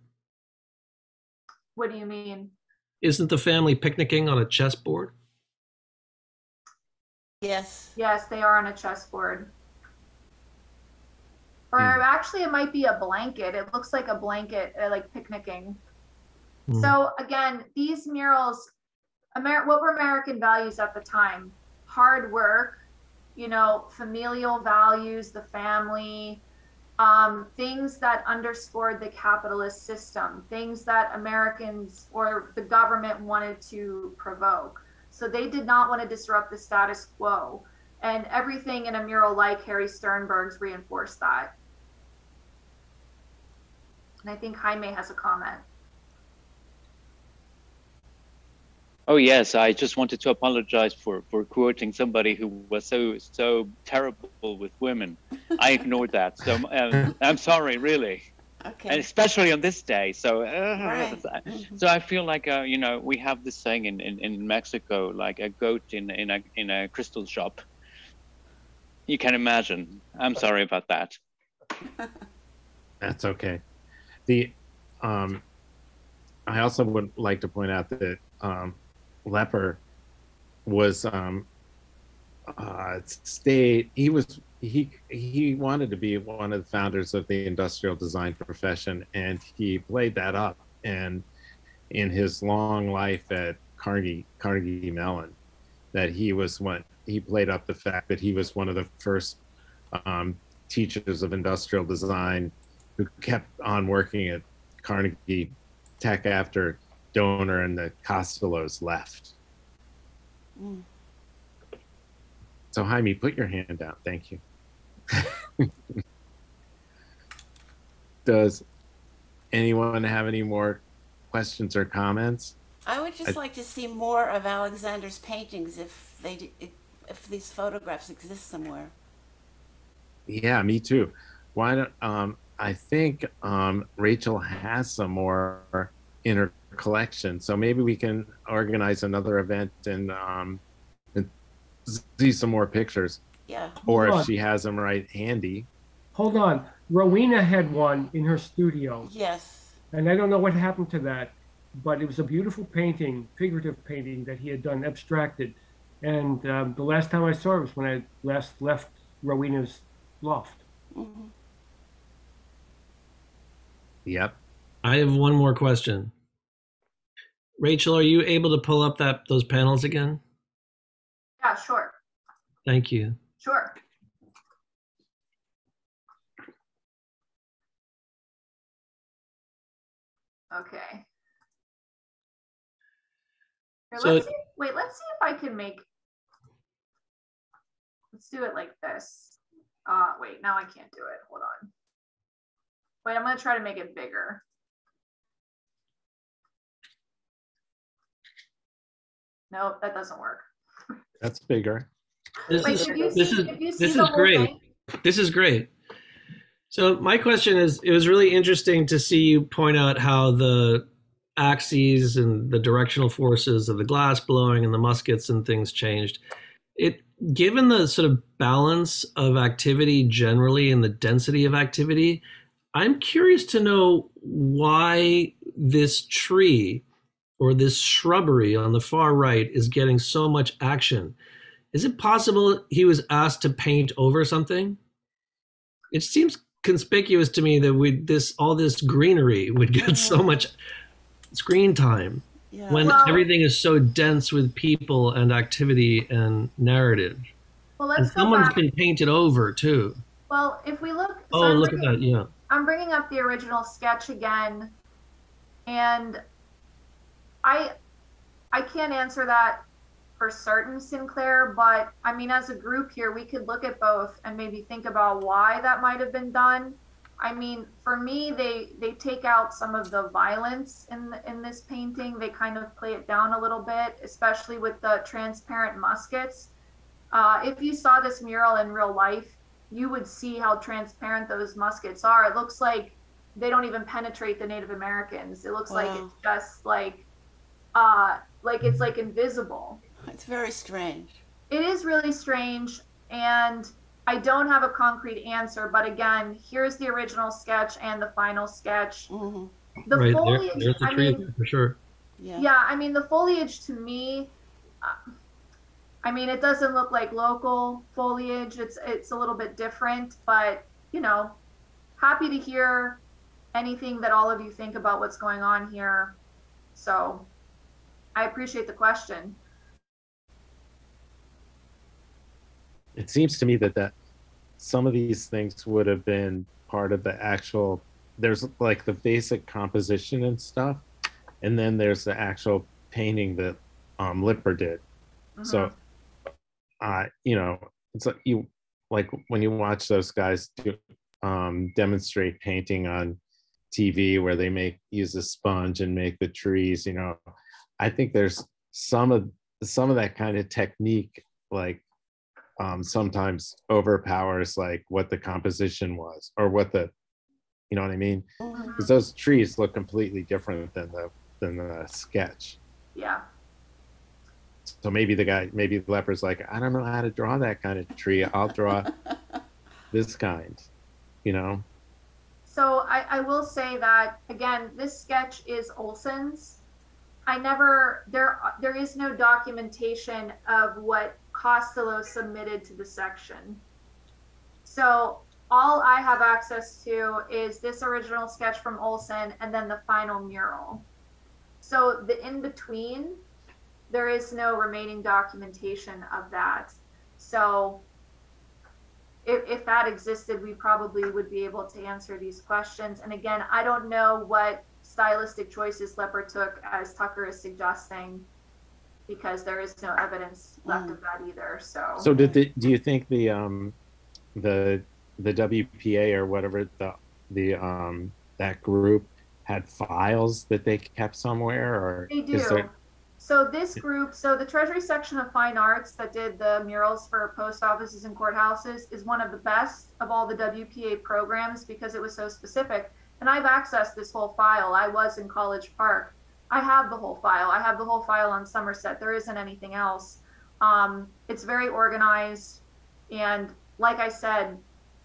What do you mean? Isn't the family picnicking on a chessboard? Yes. Yes, they are on a chessboard. Or Hmm. actually, it might be a blanket. It looks like a blanket, uh, like picnicking. Hmm. So again, these murals, Amer- what were American values at the time? Hard work, you know, familial values, the family, um, things that underscored the capitalist system, things that Americans or the government wanted to provoke. So they did not want to disrupt the status quo. And everything in a mural like Harry Sternberg's reinforced that. And I think Jaime has a comment. Oh yes, I just wanted to apologize for for quoting somebody who was so so terrible with women. I ignored that, so um, I'm sorry, really, Okay. and especially on this day. So, uh, Right. So I feel like uh, you know we have this saying in, in, in Mexico, like a goat in in a in a crystal shop. You can imagine. I'm sorry about that. That's okay. The um, I also would like to point out that um, Lepper was um, uh, stayed. He was he he wanted to be one of the founders of the industrial design profession, and he played that up. And in his long life at Carnegie Carnegie Mellon, that he was one. He played up the fact that he was one of the first um, teachers of industrial design who kept on working at Carnegie Tech after Dohner and the Kostellows left. Mm. So Jaime, put your hand down. Thank you. Does anyone have any more questions or comments? I would just I- like to see more of Alexander's paintings if they if, these photographs exist somewhere. Yeah, me too. Why don't um I think um Rachel has some more in her collection. So maybe we can organize another event and um and see some more pictures. Yeah. Or Hold if on. she has them right handy. Hold on. Rowena had one in her studio, Yes. and I don't know what happened to that, but it was a beautiful painting, figurative painting that he had done abstracted. And um, the last time I saw it was when I last left Rowena's loft. hmm Yep. I have one more question. Rachel, are you able to pull up that those panels again? Yeah, sure, Thank you. sure. Okay. Here, So- let's see, wait, let's see if I can make. Let's do it like this. Uh, wait, now I can't do it. Hold on. Wait, I'm gonna try to make it bigger. Nope, that doesn't work. That's bigger. This Wait, is this see, is if you see this is great. thing- This is great. So my question is it was really interesting to see you point out how the axes and the directional forces of the glass blowing and the muskets and things changed. It given the sort of balance of activity generally and the density of activity, I'm curious to know why this tree or this shrubbery on the far right is getting so much action. Is it possible he was asked to paint over something? It seems conspicuous to me that we this all this greenery would get so much screen time Yeah. when Well- everything is so dense with people and activity and narrative. Well, And someone's been painted over too. Well, if we look. so Oh, I'm look at that! Yeah. I'm bringing up the original sketch again, and I I can't answer that for certain, Sinclair. But I mean, as a group here, we could look at both and maybe think about why that might have been done. I mean, for me, they they take out some of the violence in the, in this painting. They kind of play it down a little bit, especially with the transparent muskets. Uh, if you saw this mural in real life, you would see how transparent those muskets are. It looks like they don't even penetrate the Native Americans. It looks like Wow. it's just like, uh, like it's like invisible. It's very strange. It is really strange, and I don't have a concrete answer. But again, here's the original sketch and the final sketch. hmm The right there, foliage, there's the I mean, for sure. Yeah. yeah, I mean the foliage to me, uh, I mean it doesn't look like local foliage. It's it's a little bit different, but you know, happy to hear anything that all of you think about what's going on here. So, I appreciate the question. It seems to me that that some of these things would have been part of the actual. There's like the basic composition and stuff, and then there's the actual painting that um, Lepper did. So, uh, you know, it's like you like when you watch those guys do um, demonstrate painting on TV where they make use a sponge and make the trees. You know, I think there's some of some of that kind of technique, like um, sometimes overpowers like what the composition was or what the, you know what I mean? Because those trees look completely different than the than the sketch. yeah. So maybe the guy, maybe the Lepper's like, I don't know how to draw that kind of tree. I'll draw this kind, you know? So I, I will say that again, this sketch is Olson's. I never there there is no documentation of what Kostellow submitted to the section. So all I have access to is this original sketch from Olson and then the final mural. So the in between, there is no remaining documentation of that. So if, if that existed, we probably would be able to answer these questions. And again, I don't know what stylistic choices Lepper took, as Tucker is suggesting, because there is no evidence left of that either. So, So did the, do you think the, um, the, the WPA or whatever the, the, um, that group had files that they kept somewhere or? they do. there- So this group, so the Treasury section of Fine Arts that did the murals for post offices and courthouses is one of the best of all the WPA programs because it was so specific. And I've accessed this whole file. I was in College Park. I have the whole file. I have the whole file on Somerset. There isn't anything else. Um, it's very organized, and like I said,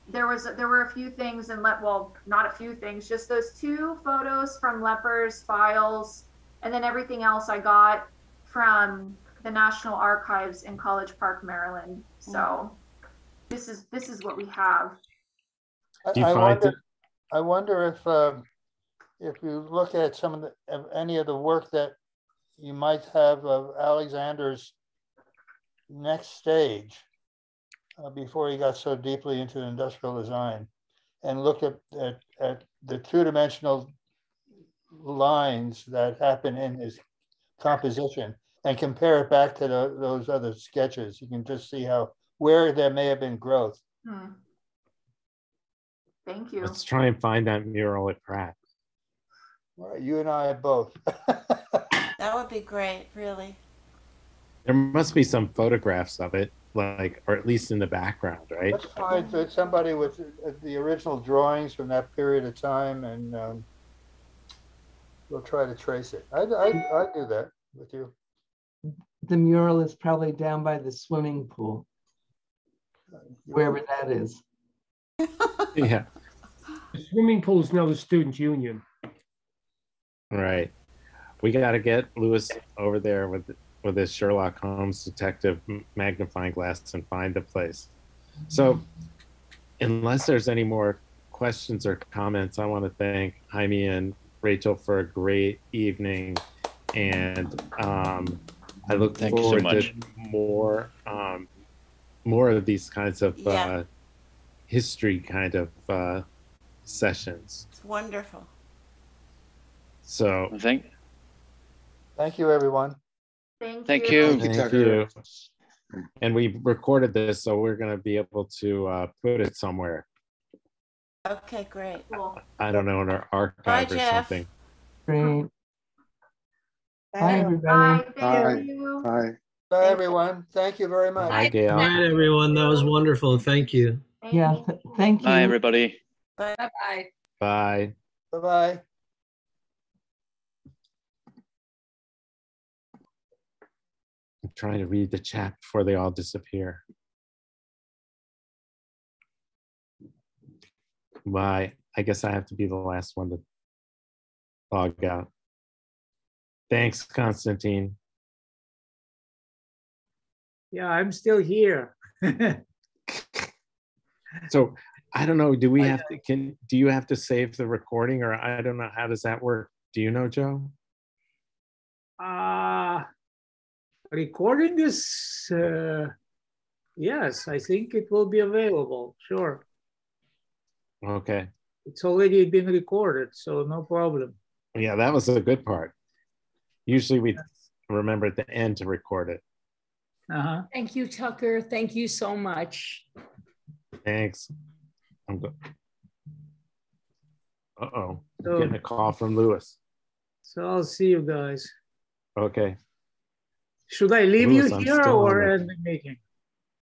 there was there were a few things in let well not a few things, just those two photos from Lepper's files, and then everything else I got from the National Archives in College Park, Maryland. So this is this is what we have. Do you I find wonder, it- I wonder if, um, if you look at some of the, of any of the work that you might have of Alexander's next stage, uh, before he got so deeply into industrial design, and look at, at, at the two-dimensional lines that happen in his composition, and compare it back to the, those other sketches, you can just see how, where there may have been growth. Hmm. Thank you. Let's try and find that mural at Pratt. Well, You and I both. That would be great, really. There must be some photographs of it, like, or at least in the background, right? Let's find that somebody with uh, the original drawings from that period of time and um, we'll try to trace it. I'd, I'd, I'd do that with you. The mural is probably down by the swimming pool, wherever that is. Yeah, The swimming pool is now the student union. right. We got to get Lewis over there with with his Sherlock Holmes detective magnifying glass and find the place. So, unless there's any more questions or comments, I want to thank Jaime and Rachel for a great evening, and um, I look Thank you so forward much. to more um, more of these kinds of Yeah. uh, history kind of uh, sessions. It's wonderful. So Thank, Thank you, everyone. Thank, Thank you. you. Thank you, Thank Tucker. you. And we recorded this, so we're gonna be able to uh, put it somewhere. Okay, great. Cool. I don't know in our archive or Jeff. something. Great. Bye, Bye. everybody. Thank Bye. Bye. Bye, everyone. Thank you very much. Bye, All Gail. right, everyone. That was wonderful. Thank you. Thank Yeah, you. thank you. Bye, everybody. Bye-bye. Bye. Bye-bye. I'm trying to read the chat before they all disappear. Bye. I guess I have to be the last one to log out. Thanks, Constantine. Yeah, I'm still here. So I don't know, do we have to, can, do you have to save the recording or I don't know, how does that work? Do you know, Joe? Uh, recording is, uh, yes, I think it will be available, sure. Okay. It's already been recorded, so no problem. Yeah, that was a good part. Usually we remember at the end to record it. Uh-huh. Thank you, Tucker. Thank you so much. Thanks. I'm good. Uh-oh, So, getting a call from Lewis. so I'll see you guys. Okay. Should I leave Louis, you here or end the meeting?